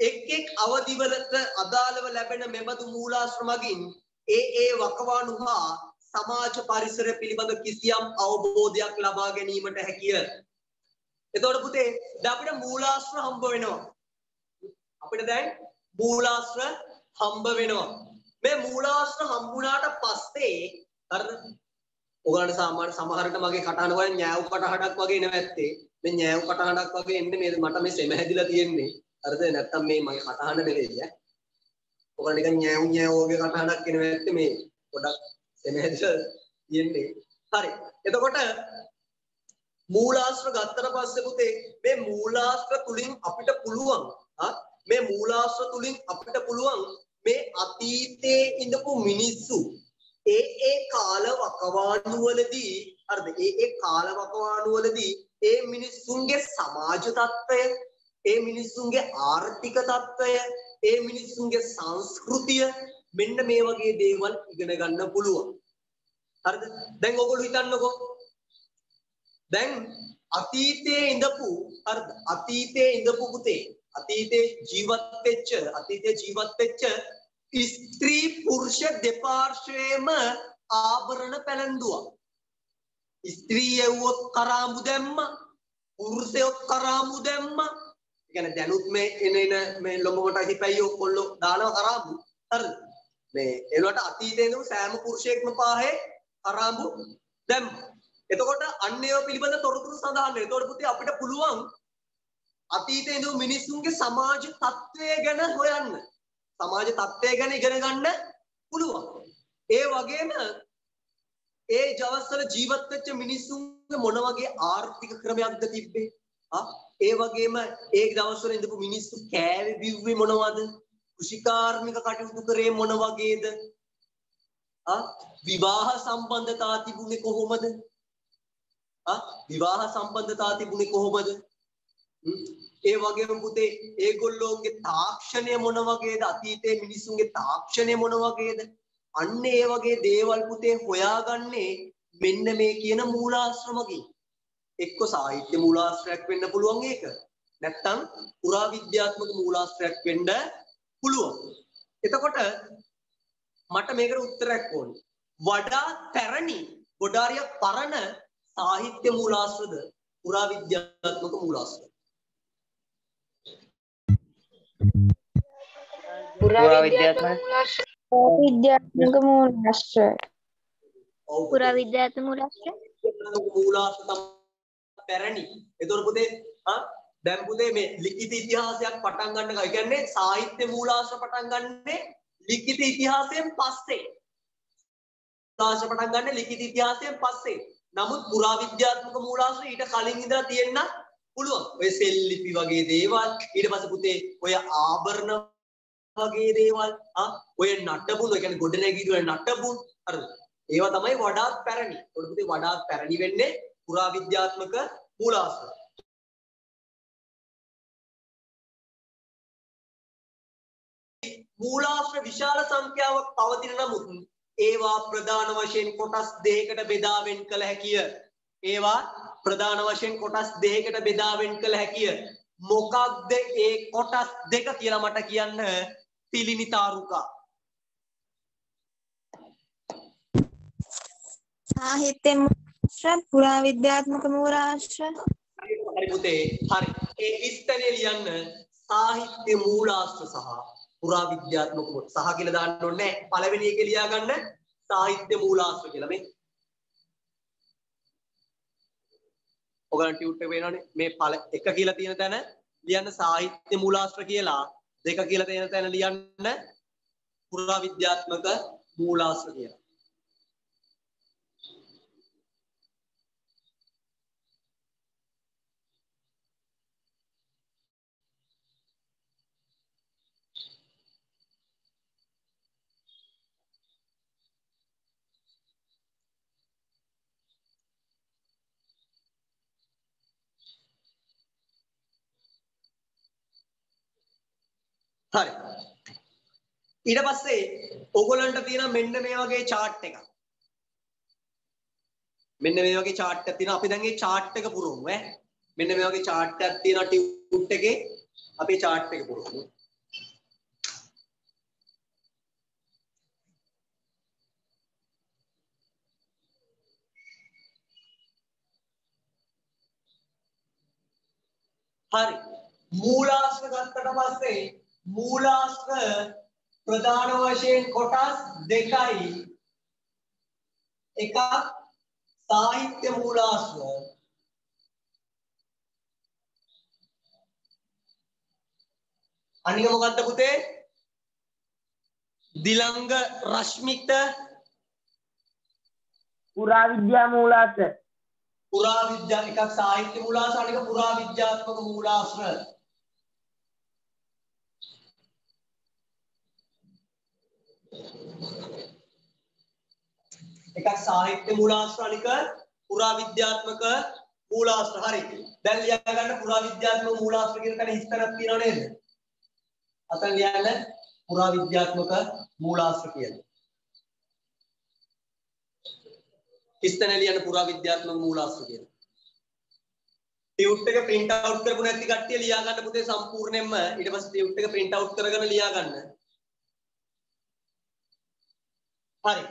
C: එක් එක් අවදිවලට අදාළව ලැබෙන මෙබඳු මූලාශ්‍ර මගින් ඒ ඒ වකවානු හා සමාජ පරිසරය පිළිබඳ කිසියම් අවබෝධයක් ලබා ගැනීමට හැකිය. එතකොට පුතේ දැන් අපිට මූලාශ්‍ර හම්බ වෙනවා. අපිට දැන් මූලාශ්‍ර හම්බ වෙනවා. මේ මූලාශ්‍ර හම්බුණාට පස්සේ හරිද? ඔයගලන්ට සාමාන්‍ය සමහරට මගේ කටහඬ වලින් ඥාව කටහඬක් වගේ එනවා ඇත්තේ. මේ ඥාව කටහඬක් වගේ එන්නේ මේ මට මේ සෙම හැදිලා තියෙන්නේ. හරිද? නැත්තම් මේ මගේ කටහඬ නෙවෙයි ඈ. ඔයගලන්ට නිකන් ඥාව ඥාව වගේ කටහඬක් එනවා ඇත්තේ මේ පොඩක් සෙම හැදිලා තියෙන්නේ. හරි. එතකොට මූලාශ්‍ර ගත්තට පස්සේ පුතේ මේ මූලාශ්‍ර තුලින් අපිට පුළුවන් ආ මේ මූලාශ්‍ර තුලින් අපිට පුළුවන් මේ අතීතයේ ඉඳපු මිනිස්සු ඒ ඒ කාල වකවානුවලදී හරිද ඒ ඒ කාල වකවානුවලදී ඒ මිනිස්සුන්ගේ සමාජ තත්ත්වය ඒ මිනිස්සුන්ගේ ආර්ථික තත්ත්වය ඒ මිනිස්සුන්ගේ සංස්කෘතිය මෙන්න මේ වගේ දේවල් ඉගෙන ගන්න පුළුවන් හරිද දැන් ඔයගොල්ලෝ හිතන්නකෝ දැන් අතීතයේ ඉඳපු හරිද අතීතයේ ඉඳපු පුතේ අතීතයේ ජීවත් වෙච්ච අතීතයේ ජීවත් වෙච්ච ස්ත්‍රී පුරුෂ දෙපාර්ශ්වයේම ආභරණ පැලඳුවා. ස්ත්‍රී යවුවොත් කරාඹු දැම්ම, පුරුෂයොත් කරාඹු දැම්ම. ඒ කියන්නේ දැනුත් මේ එන එන මේ ලොමකට හිපැයි ඔක්කොල්ලෝ දානවා කරාඹු. හරිද? මේ ඒවට අතීතයේ ඉඳන් සෑම පුරුෂයෙක්ම පාහේ කරාඹු දැම්ම. එතකොට අන්න ඒව පිළිබඳ තොරතුරු සඳහන් වෙනවා. එතකොට පුතේ අපිට පුළුවන් අතීතයේ ඉඳන් මිනිස්සුන්ගේ සමාජ තත්ත්වය ගැන හොයන්න. සමාජ තත්ත්වය ගැන ඉගෙන ගන්න පුළුවන්. ඒ වගේම ඒ ජවස්වල ජීවත් වෙච්ච මිනිස්සුන්ගේ මොන වගේ ආර්ථික ක්‍රමයක්ද තිබ්බේ? ආ ඒ වගේම ඒ දවස්වල ඉඳපු මිනිස්සු කෑවේ බිව්වේ මොනවද? කෘෂිකාර්මික කටයුතු කරේ මොන වගේද? ආ? විවාහ සම්බන්ධතා තිබුණේ කොහොමද? ආ? විවාහ සම්බන්ධතා තිබුණේ කොහොමද? ඒ වගේම පුතේ ඒගොල්ලෝගේ තාක්ෂණය මොන වගේද? අතීතයේ මිනිස්සුන්ගේ තාක්ෂණය මොන වගේද? අන්න ඒ වගේ දේවල් පුතේ හොයාගන්නේ මෙන්න මේ කියන මූලාශ්‍රමකින් එක්ක සාහිත්‍ය මූලාශ්‍රයක් වෙන්න පුළුවන් ඒක. නැත්තම් පුරාවිද්‍යාත්මක මූලාශ්‍රයක් වෙන්න පුළුවන්. එතකොට මට මේකට උත්තරයක් ඕනේ. වඩා පැරණි ගොඩාරිය පරණ සාහිත්‍ය මූලාශ්‍රද පුරාවිද්‍යාත්මක මූලාශ්‍රද?
E: පුරාවිද්‍යාත්මක
F: විද්‍යාත්මක මූලාශ්‍රය.
C: ඔව්.
F: පුරා විද්‍යාත්මක මූලාශ්‍රය?
C: මූලාශ්‍ර තමයි පැරණි. ඒතකොට පුතේ ආ දැන් පුතේ මේ ලිඛිත ඉතිහාසයක් පටන් ගන්න එක කියන්නේ සාහිත්‍ය මූලාශ්‍ර පටන් ගන්නේ ලිඛිත ඉතිහාසයෙන් පස්සේ. මූලාශ්‍ර පටන් ගන්න ලිඛිත ඉතිහාසයෙන් පස්සේ. නමුත් පුරාවිද්‍යාත්මක මූලාශ්‍ර ඊට කලින් ඉඳලා තියෙන්න පුළුවන්. ඔය සෙල්ලිපි වගේ දේවල් ඊට පස්සේ පුතේ ඔය ආභරණ වගේ දේවල් ආ ඔය නටබුන් ඒ කියන්නේ ගොඩනැගිලි වල නටබුන් හරිද? ඒවා තමයි වඩාත් පැරණි. ඒකට පුතේ වඩාත් පැරණි වෙන්නේ පුරාවිද්‍යාත්මක මූලාශ්‍ර. මූලාශ්‍ර විශාල සංඛ්‍යාවක් පවතින නමුත් ඒවා ප්‍රධාන වශයෙන් කොටස් දෙකකට බෙදා වෙන් කළ හැකිය. ඒවා ප්‍රධාන වශයෙන් කොටස් දෙකකට බෙදා වෙන් කළ හැකිය. මොකක්ද ඒ කොටස් දෙක කියලා මට කියන්න පිලිනිතාරුකා.
G: සාහිත්‍ය මූලාශ්‍ර පුරාවිද්‍යාත්මක මූලාශ්‍ර
C: හරි පුතේ හරි ඒ ස්තනය ලියන්න සාහිත්‍ය මූලාශ්‍ර සහ පුරාවිද්‍යාත්මක මූල සහ කියලා දාන්න ඕනේ නැහැ. පළවෙනි එක ලියා ගන්න සාහිත්‍ය මූලාශ්‍ර කියලා මේ ඔයගලන් ටියුට් එක වෙනවනේ මේ පළ එක කියලා තියෙන තැන ලියන්න සාහිත්‍ය මූලාශ්‍ර කියලා දෙක කියලා තියෙන තැන ලියන්න පුරාවිද්‍යාත්මක මූලාශ්‍ර කියලා. හරි. ඊට පස්සේ ඕගොල්ලන්ට තියෙන මෙන්න මේ වගේ chart එකක්. මෙන්න මේ වගේ chart එකක් තියෙනවා. අපි දැන් මේ chart එක පුරවමු ඈ. මෙන්න මේ වගේ chart එකක් තියෙනවා ටියුට් එකේ අපි chart එක පුරවමු. හරි මූලාශ්‍ර ගත්තට පස්සේ මූලාශ්‍ර ප්‍රධාන වශයෙන් කොටස් දෙකයි. එකක් සාහිත්‍ය මූලාශ්‍ර. අනික මොකද්ද පුතේ? දිලංග රශ්මිත
D: පුරාවිද්‍යා මූලාශ්‍ර.
C: පුරා විද්‍යා එකක් සාහිත්‍ය මූලාශ්‍ර අනික පුරා විද්‍යාත්මක මූලාශ්‍ර එකක් සාහිත්‍ය මූලාශ්‍ර අනික පුරා විද්‍යාත්මක මූලාශ්‍ර. හරි. දැන් ලියා ගන්න පුරා විද්‍යාත්මක මූලාශ්‍ර කියන තැන ඉස්තරක් තියෙනව නේද? අතන ලියන්න පුරා විද්‍යාත්මක මූලාශ්‍ර කියලා. ඉස්තන ලියන්න පුරා විද්‍යාත්මක මූලාශ්‍ර කියලා. ටියුට් එක print out කරපු නැති කට්ටිය ලියා ගන්න පුතේ සම්පූර්ණයෙන්ම ඊට පස්සේ ටියුට් එක print out කරගෙන ලියා ගන්න හරි.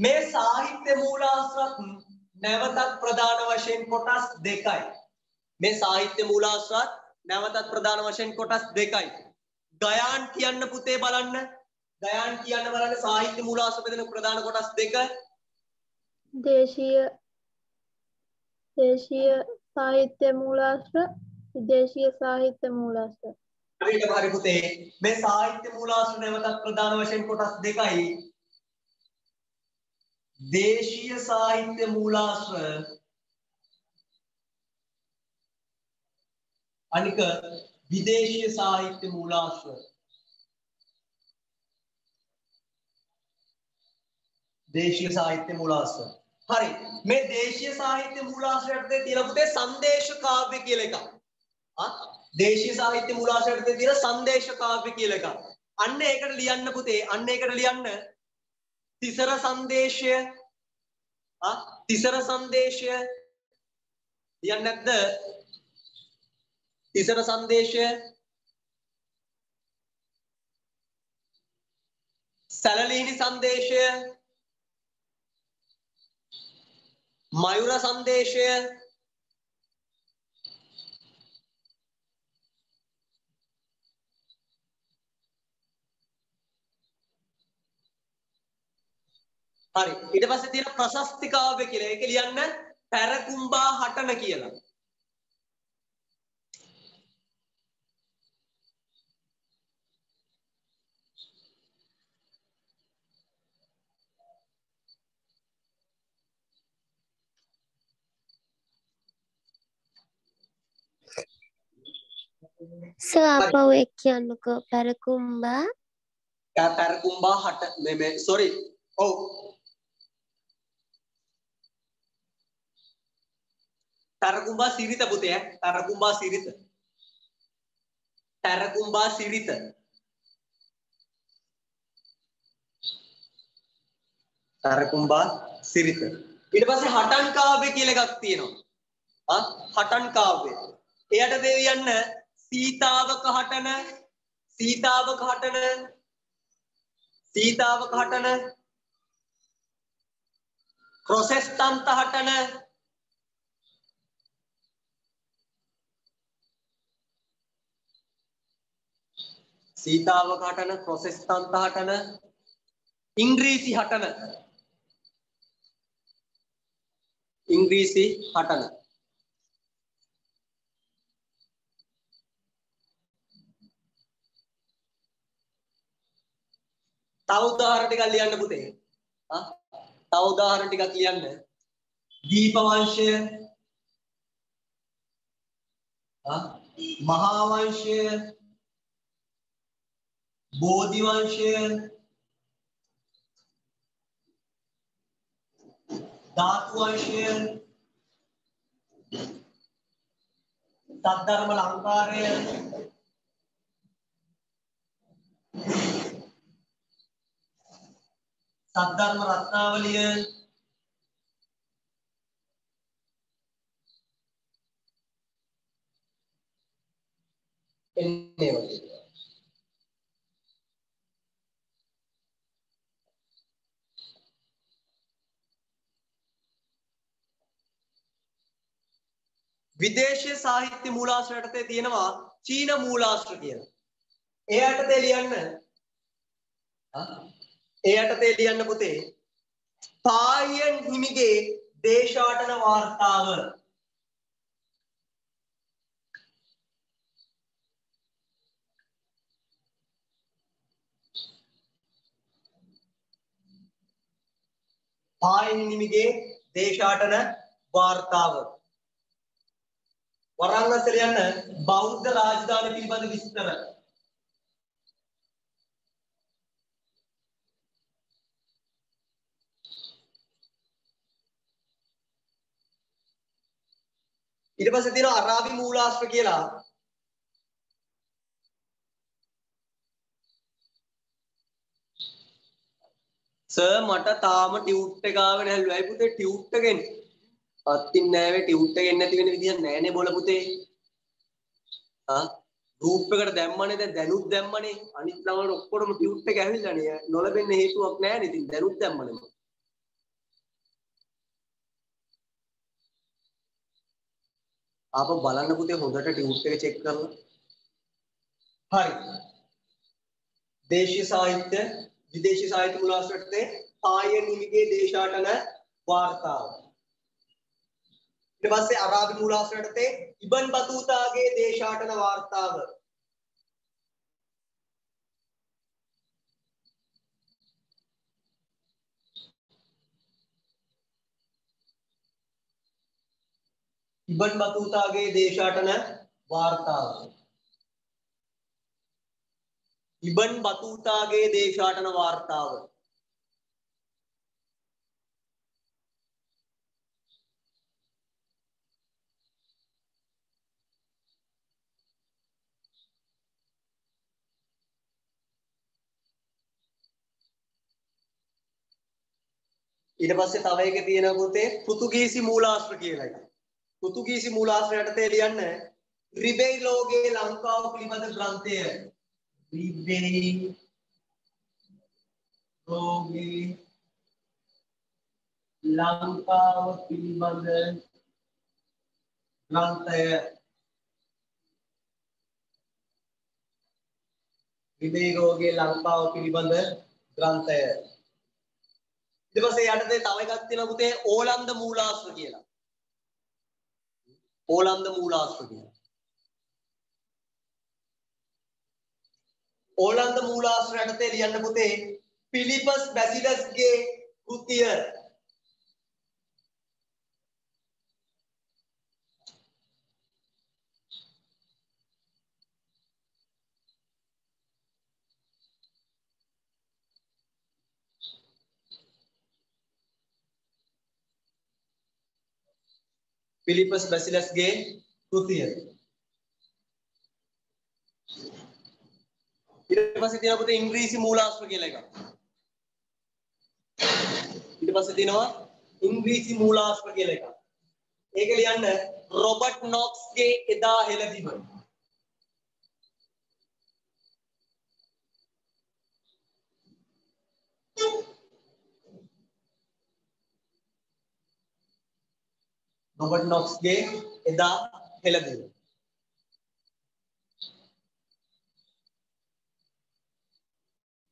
C: මේ සාහිත්‍ය මූලාශ්‍රත් නැවතත් ප්‍රධාන වශයෙන් කොටස් දෙකයි. මේ සාහිත්‍ය මූලාශ්‍රත් නැවතත් ප්‍රධාන වශයෙන් කොටස් දෙකයි. ගයාන් කියන්න පුතේ බලන්න. ගයාන් කියන්න බලන්න සාහිත්‍ය මූලාශ්‍ර බෙදෙන ප්‍රධාන කොටස් දෙක.
F: දේශීය දේශීය සාහිත්‍ය මූලාශ්‍ර විදේශීය සාහිත්‍ය මූලාශ්‍ර
C: හරියට හරි පුතේ. මේ සාහිත්‍ය මූලාශ්‍ර නැවතත් ප්‍රධාන වශයෙන් කොටස් දෙකයි. දේශීය සාහිත්‍ය මූලාශ්‍ර අනික විදේශීය සාහිත්‍ය මූලාශ්‍ර දේශීය සාහිත්‍ය මූලාශ්‍ර හරි. මේ දේශීය සාහිත්‍ය මූලාශ්‍රයට තියෙන පුතේ සංදේශ කාව්‍ය කියලා එකක්. ආ? දේශීය සාහිත්‍ය මූලාශ්‍රයට තියෙන සංදේශ කාව්‍ය කියලා එකක්. අන්න ඒකට ලියන්න පුතේ. අන්න ඒකට ලියන්න තිසර සංදේශය ආ තිසර සංදේශය ලියන්නේ නැද්ද? තිසර සංදේශය සැලලීනි සංදේශය මයුර සංදේශය හරි ඊට පස්සේ තියෙන ප්‍රශස්ති කාව්‍ය කියලා. ඒක ලියන්න පැරකුම්බා හටන කියලා.
H: සර් අපව එක් කියන්නකෝ පැරකුම්බා
C: පැරකුම්බා හට මේ මේ සෝරි. ඔව්. පැරකුම්බා සිරිත පුතේ ඈ. පැරකුම්බා සිරිත. පැරකුම්බා සිරිත. පැරකුම්බා සිරිත. ඊට පස්සේ හටන් කාව්‍ය කියලා එකක් තියෙනවා. ආ හටන් කාව්‍ය. එයට දෙවියන්න සීතාවක හටන සීතාවක හටන සීතාවක හටන ප්‍රොසෙස්තන්ත හටන සීතාවක හටන ප්‍රොසෙස්තන්ත හටන ඉංග්‍රීසි හටන. ඉංග්‍රීසි හටන. තව උදාහරණ ටිකක් ලියන්න පුතේ. ආ? තව උදාහරණ ටිකක් ලියන්න. දීප වංශය. ආ? මහා වංශය. බෝධි වංශය ධාතු වංශය සද්ධර්ම ලංකාරය සද්ධර්ම රත්නාවලිය එන්නේ වගේ. විදේශීය සාහිත්‍ය මූලාශ්‍ර යටතේ තියෙනවා චීන මූලාශ්‍ර කියලා. ඒ යටතේ ලියන්න ඒ යටතේ ලියන්න පුතේ පායන් හිමිගේ දේශාටන වාර්තාව. පායන් හිමිගේ දේශාටන වාර්තාව. වරාංගසල යන බෞද්ධ රාජධානි පිළිබඳ විස්තර. ඊට පස්සේ තියෙනවා අරාබි මූලාශ්‍ර කියලා. සර් මට තාම ටියුට් එක ආවේ නැල්ලු. අයි පුතේ ටියුට් එකෙන්? අත්ින් නෑවේ ටියුට් එකෙන් නැති වෙන විදියක් නෑනේ බොල පුතේ. ආ ගෲප් එකට දැම්මනේ දැන් දැනුත් දැම්මනේ. අනිත් ළමයිට ඔක්කොටම ටියුට් එක ඇවිල්ලානේ. නොලබෙන්න හේතුවක් නෑනේ. ඉතින් දැනුත් දැම්මනේ මම. ආපහු බලන්න පුතේ හොඳට ටියුට් එක චෙක් කරලා. හරි. දේශීය සාහිත්‍ය විදේශී සාහිත්‍ය මුලාශ්‍රයටතේ පාය නිමිගේ දේශාටන වාර්තාව. ඊට පස්සේ අරාබි මූලාශ්‍රයටතේ ඉබන් බතූතාගේ දේශාටන වාර්තාව. ඉබන් බතූතාගේ දේශාටන වාර්තාව. ඉබන් බතූතාගේ දේශාටන වාර්තාව. ඊට පස්සේ තව එක තියෙනවා පුතේ පෘතුගීසි මූලාශ්‍ර කියලා එකක්. පෘතුගීසි මූලාශ්‍ර යටතේ ලියන්න රිබෙයිලෝගේ ලංකාව පිළිබඳ ග්‍රන්ථය. රිබෙයි ලෝගේ ලංකාව පිළිබඳ ග්‍රන්ථය. රිබෙයිලෝගේ ලංකාව පිළිබඳ ග්‍රන්ථය. ඊට පස්සේ යටතේ තව එකක් තියෙනවා පුතේ ඕලන්ද මූලාශ්‍ර කියලා. ඕලන්ද මූලාශ්‍ර කියලා. ඕලන්ද මූලාශ්‍ර යටතේ ලියන්න පුතේ පිලිපස් බැසිලස්ගේ කෘතිය. පිලිපස් බැසිලස්ගේ කෘතිය. ඊට පස්සේ තියෙනවා පුතේ ඉංග්‍රීසි මූලාශ්‍ර කියලා එකක්. ඊට පස්සේ තියෙනවා ඉංග්‍රීසි මූලාශ්‍ර කියලා එකක්. ඒක ලියන්න රොබර්ට් නොක්ස්ගේ එදා හෙළදිව. රොබර්ට් නොක්ස්ගේ එදා හෙළදිව.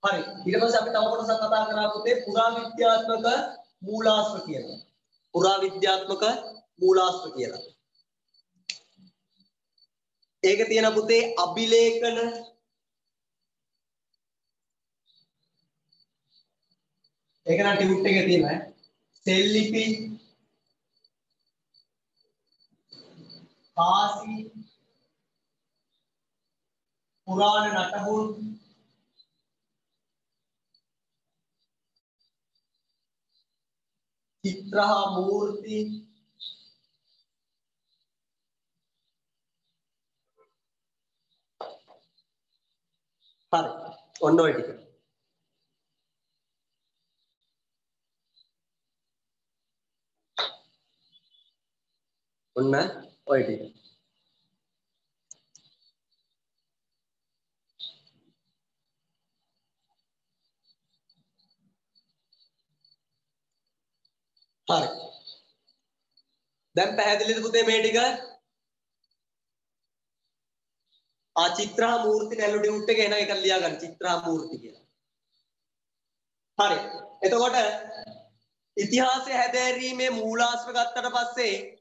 C: හරි ඊට පස්සේ අපි තව කොටසක් කතා කරා පුතේ පුරාවිද්‍යාත්මක මූලාශ්‍ර කියලා. පුරාවිද්‍යාත්මක මූලාශ්‍ර කියලා. ඒක තියෙන පුතේ අභිලේඛන ඒක නම් ටියුට් එකේ තියෙනවා ඈ. සෙල්ලිපි කාසි පුරාණ නටබුන් චිත්‍ර හා මූර්ති හරි ඔන්න ඔය ටික. ඔන්න. ඔය ටික. හරි. දැන් පැහැදිලිද පුතේ මේ ටික? ආ චිත්‍රා මූර්ති නැලුඩියුට් එක එන එක ලියා ගන්න චිත්‍රා මූර්ති කියලා. හරි. එතකොට ඉතිහාසය හැදෑරීමේ මූලාශ්‍ර ගත්තට පස්සේ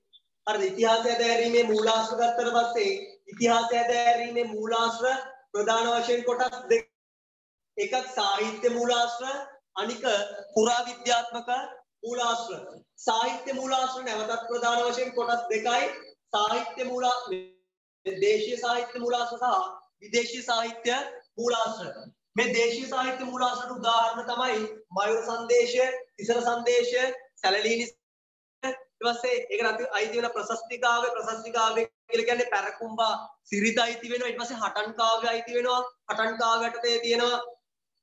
C: හරිද ඉතිහාසය හැදෑරීමේ මූලාශ්‍ර ගත්තට පස්සේ ඉතිහාසය හැදෑරීමේ මූලාශ්‍ර ප්‍රධාන වශයෙන් කොටස් දෙක. එකක් සාහිත්‍ය මූලාශ්‍ර අනික පුරාවිද්‍යාත්මක මූලාශ්‍ර. සාහිත්‍ය මූලාශ්‍ර නැවතත් ප්‍රධාන වශයෙන් කොටස් දෙකයි. සාහිත්‍ය මූලා දේශීය සාහිත්‍ය මූලාශ්‍ර සහ විදේශීය සාහිත්‍ය මූලාශ්‍ර. මේ දේශීය සාහිත්‍ය මූලාශ්‍රට උදාහරණ තමයි මයුර සංදේශය, තිසර සංදේශය, සැලලීනි ඊට පස්සේ ඒකට අති අයිති වෙන ප්‍රශස්ති කාව්‍ය ප්‍රශස්ති කාව්‍ය කියලා කියන්නේ පැරකුම්බා සිරිත අයිති වෙනවා. ඊට පස්සේ හටන් කාව්‍ය අයිති වෙනවා. හටන් කාව්‍යයට තේ තියෙනවා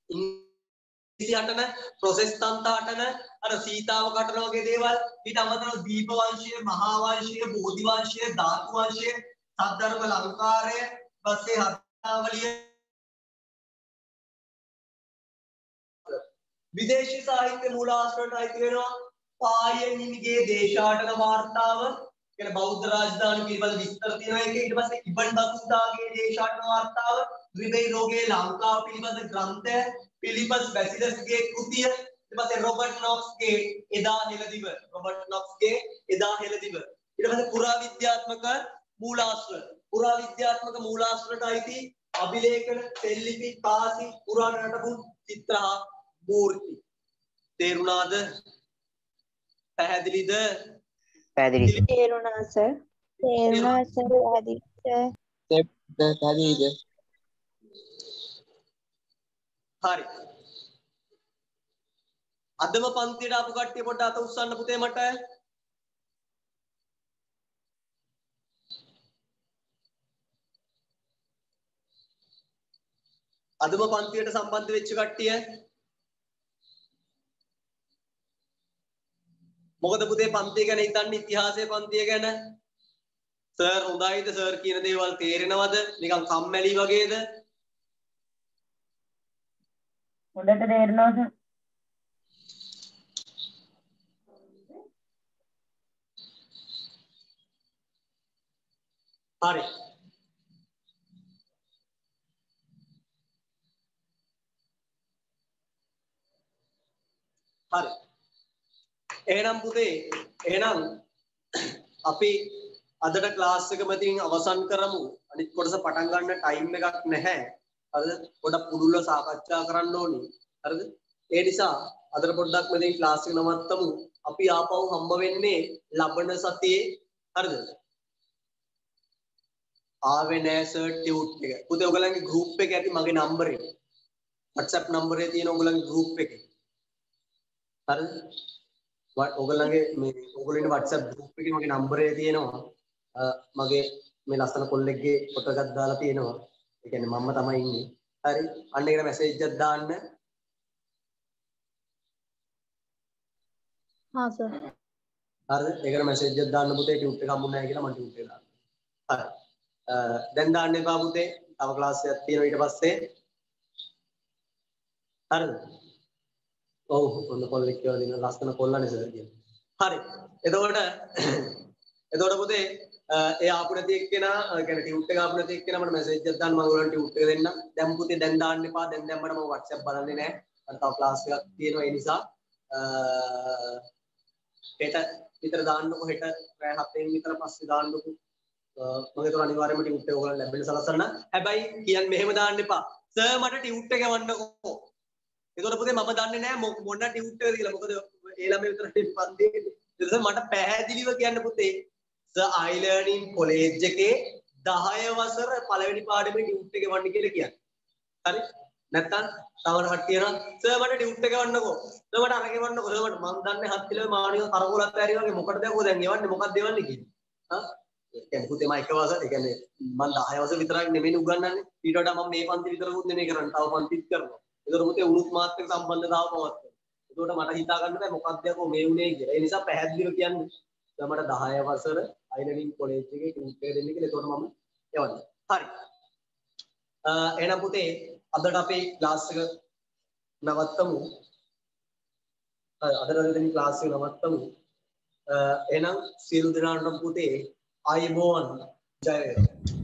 C: ඉංග්‍රීසි හටන ප්‍රොසෙස්තන්ත හටන අර සීතාව කටන වගේ දේවල්. ඊට අමතරව දීප වංශය මහා වංශය බෝධි වංශය ධාතු වංශය සද්ධර්ම ලංකාරය පස්සේ හත්තාවලිය විදේශී සාහිත්‍ය මූලාශ්‍රයට අයිති වෙනවා. පායන් හිමිගේ දේශාටන වාර්තාව කියන බෞද්ධ රාජධානි පිළිබඳ විස්තර තියෙනවා. ඒකේ ඊට පස්සේ ඉබන් බතුතාගේ දේශාටන වාර්තාව ත්‍රිබේ රෝගේ ලංකාව පිළිබඳ ග්‍රන්ථය පිලිපස් බැසිලස්ගේ කෘතිය ඊට පස්සේ රොබර්ට් නොක්ස්ගේ එදා හෙළදිව රොබර්ට් නොක්ස්ගේ එදා හෙළදිව. ඊට පස්සේ පුරාවිද්‍යාත්මක මූලාශ්‍ර පුරාවිද්‍යාත්මක මූලාශ්‍රයට අයිති අභිලේඛන සෙල්ලිපි කාසි පුරාණ නටබුන් චිත්‍ර හා මූර්ති. තේරුණාද? පැහැදිලිද?
E: පැහැදිලි
G: තේරුණා සර් තේරුණා සර් පැහැදිලි
E: පැහැදිලිද?
C: හරි. අදම පන්තියට ආපු කට්ටිය පොඩ්ඩක් අත උස්සන්න පුතේ මට. අදම පන්තියට සම්බන්ධ වෙච්ච කට්ටිය මොකද පුතේ පන්තිය ගැන හිතන්නේ ඉතිහාසයේ පන්තිය ගැන? සර් හොඳයිද? සර් කියන දේවල් තේරෙනවද? නිකන් කම්මැලි වගේද?
D: හොඳට තේරෙනවා සර්
C: හරි. හරි එහෙනම් පුතේ එහෙනම් අපි අදට ක්ලාස් එක මතින් අවසන් කරමු. අනිත් කොටස පටන් ගන්න ටයිම් එකක් නැහැ. හරිද පොඩක් පුළුල්ව සාකච්ඡා කරන්න ඕනි. හරිද? ඒ නිසා අදට පොඩ්ඩක් මතින් ක්ලාස් එක නවත්තමු. අපි ආපහු හම්බ වෙන්නේ ලබන සතියේ. හරිද? ආවේ නෑ සර් ටියුට් එක. පුතේ ඔයගලන්ගේ ගෲප් එක ඇති මගේ නම්බර් එක. WhatsApp නම්බරේ තියෙන ඔයගලන්ගේ ගෲප් එකේ. හරිද? ඔගලගේ මේ ඔගලට WhatsApp group එකේ මගේ නම්බරය තියෙනවා. මගේ මේ ලස්සන කොල්ලෙක්ගේ එකක් දාලා තියෙනවා. ඒ කියන්නේ මම්ම තමයි ඉන්නේ. හරි අන්න ඒකට මැසේජ් එකක් දාන්න.
F: හා සර්
C: හරිද? ඒකට මැසේජ් එකක් දාන්න පුතේ ටියුට් එක හම්බුනේ නැහැ කියලා මම ටියුට් එක දාන්න. හරි. දැන් දාන්න එපා පුතේ. තව ක්ලාස් එකක් තියෙනවා ඊට පස්සේ. හරිද ඔව් ඔන්න කොල්ලෙක් කියලා දින ලස්සන කොල්ලනේ සර් කියන්නේ. හරි. එතකොට එතකොට පුතේ ඒ ආපු නැති එක්කෙනා කියන්නේ ටියුට් එක ආපු නැති එක්කෙනා මට මැසේජ් එකක් දාන්න මම ඔයගොල්ලන්ට ටියුට් එක දෙන්නම්. දැන් පුතේ දැන් දාන්න එපා. දැන් දැන් මට මම WhatsApp බලන්නේ නැහැ. මට තව ක්ලාස් එකක් තියෙනවා ඒ නිසා හෙට විතර දාන්නකො හෙට රෑ 7න් විතර පස්සේ දාන්නකො. මම ඒතර අනිවාර්යයෙන්ම ටියුට් එක ඔයගොල්ලන් ලැබෙන්න සලසන්න. හැබැයි කියන්න මෙහෙම දාන්න එපා. සර් මට ටියුට් එක වන්නකෝ. එතකොට පුතේ මම දන්නේ නැහැ මොන ටියුට් එකද කියලා. මොකද ඒ ළමයි විතරයි පන්තියේ. ඒ මට පැහැදිලිව කියන්න පුතේ සර් I learning college එකේ 10 වසර පළවෙනි පාඩමේ ටියුට් එක වන්න කියලා කියන්නේ. හරි? නැත්තම් තවන කට්ටිය නම් සර් මට ටියුට් එක වන්නකෝ. සර් මට අරගෙන වන්නකෝ. සර් මට මම දන්නේ හත් කිලෝ මානික කරකෝලක් ඇරි වගේ මොකටද යකෝ දැන් එවන්නේ මොකක්ද එවන්නේ කියන්නේ. හා? ඒ කියන්නේ පුතේ මම එක වසර ඒ කියන්නේ මම 10 වසර විතරක් නෙමෙයි උගන්වන්නේ. ඊට වඩා මම මේ පන්ති විතරකුත් නෙමෙයි කරන්නේ. තව පන්තිත් කරනවා. ඒතකොට පුතේ උණුත් මාත් එක්ක සම්බන්ධතාව පවත්වන. ඒතකොට මට හිතා ගන්න බෑ මොකක්ද යකෝ මේ උනේ කියලා. ඒ නිසා පැහැදිලිව කියන්න. දැන් මට 10 වසර අයිලනින් කොලෙජ් එකේ ගෲප් එක දෙන්න කියලා. ඒතකොට මම යවන්න. හරි. එහෙනම් පුතේ අදට අපේ ක්ලාස් එක නවත්තමු. අදට අපි ක්ලාස් එක නවත්තමු.
G: එහෙනම් සියලු දෙනාටම පුතේ අයිබෝන් ජය වේවා.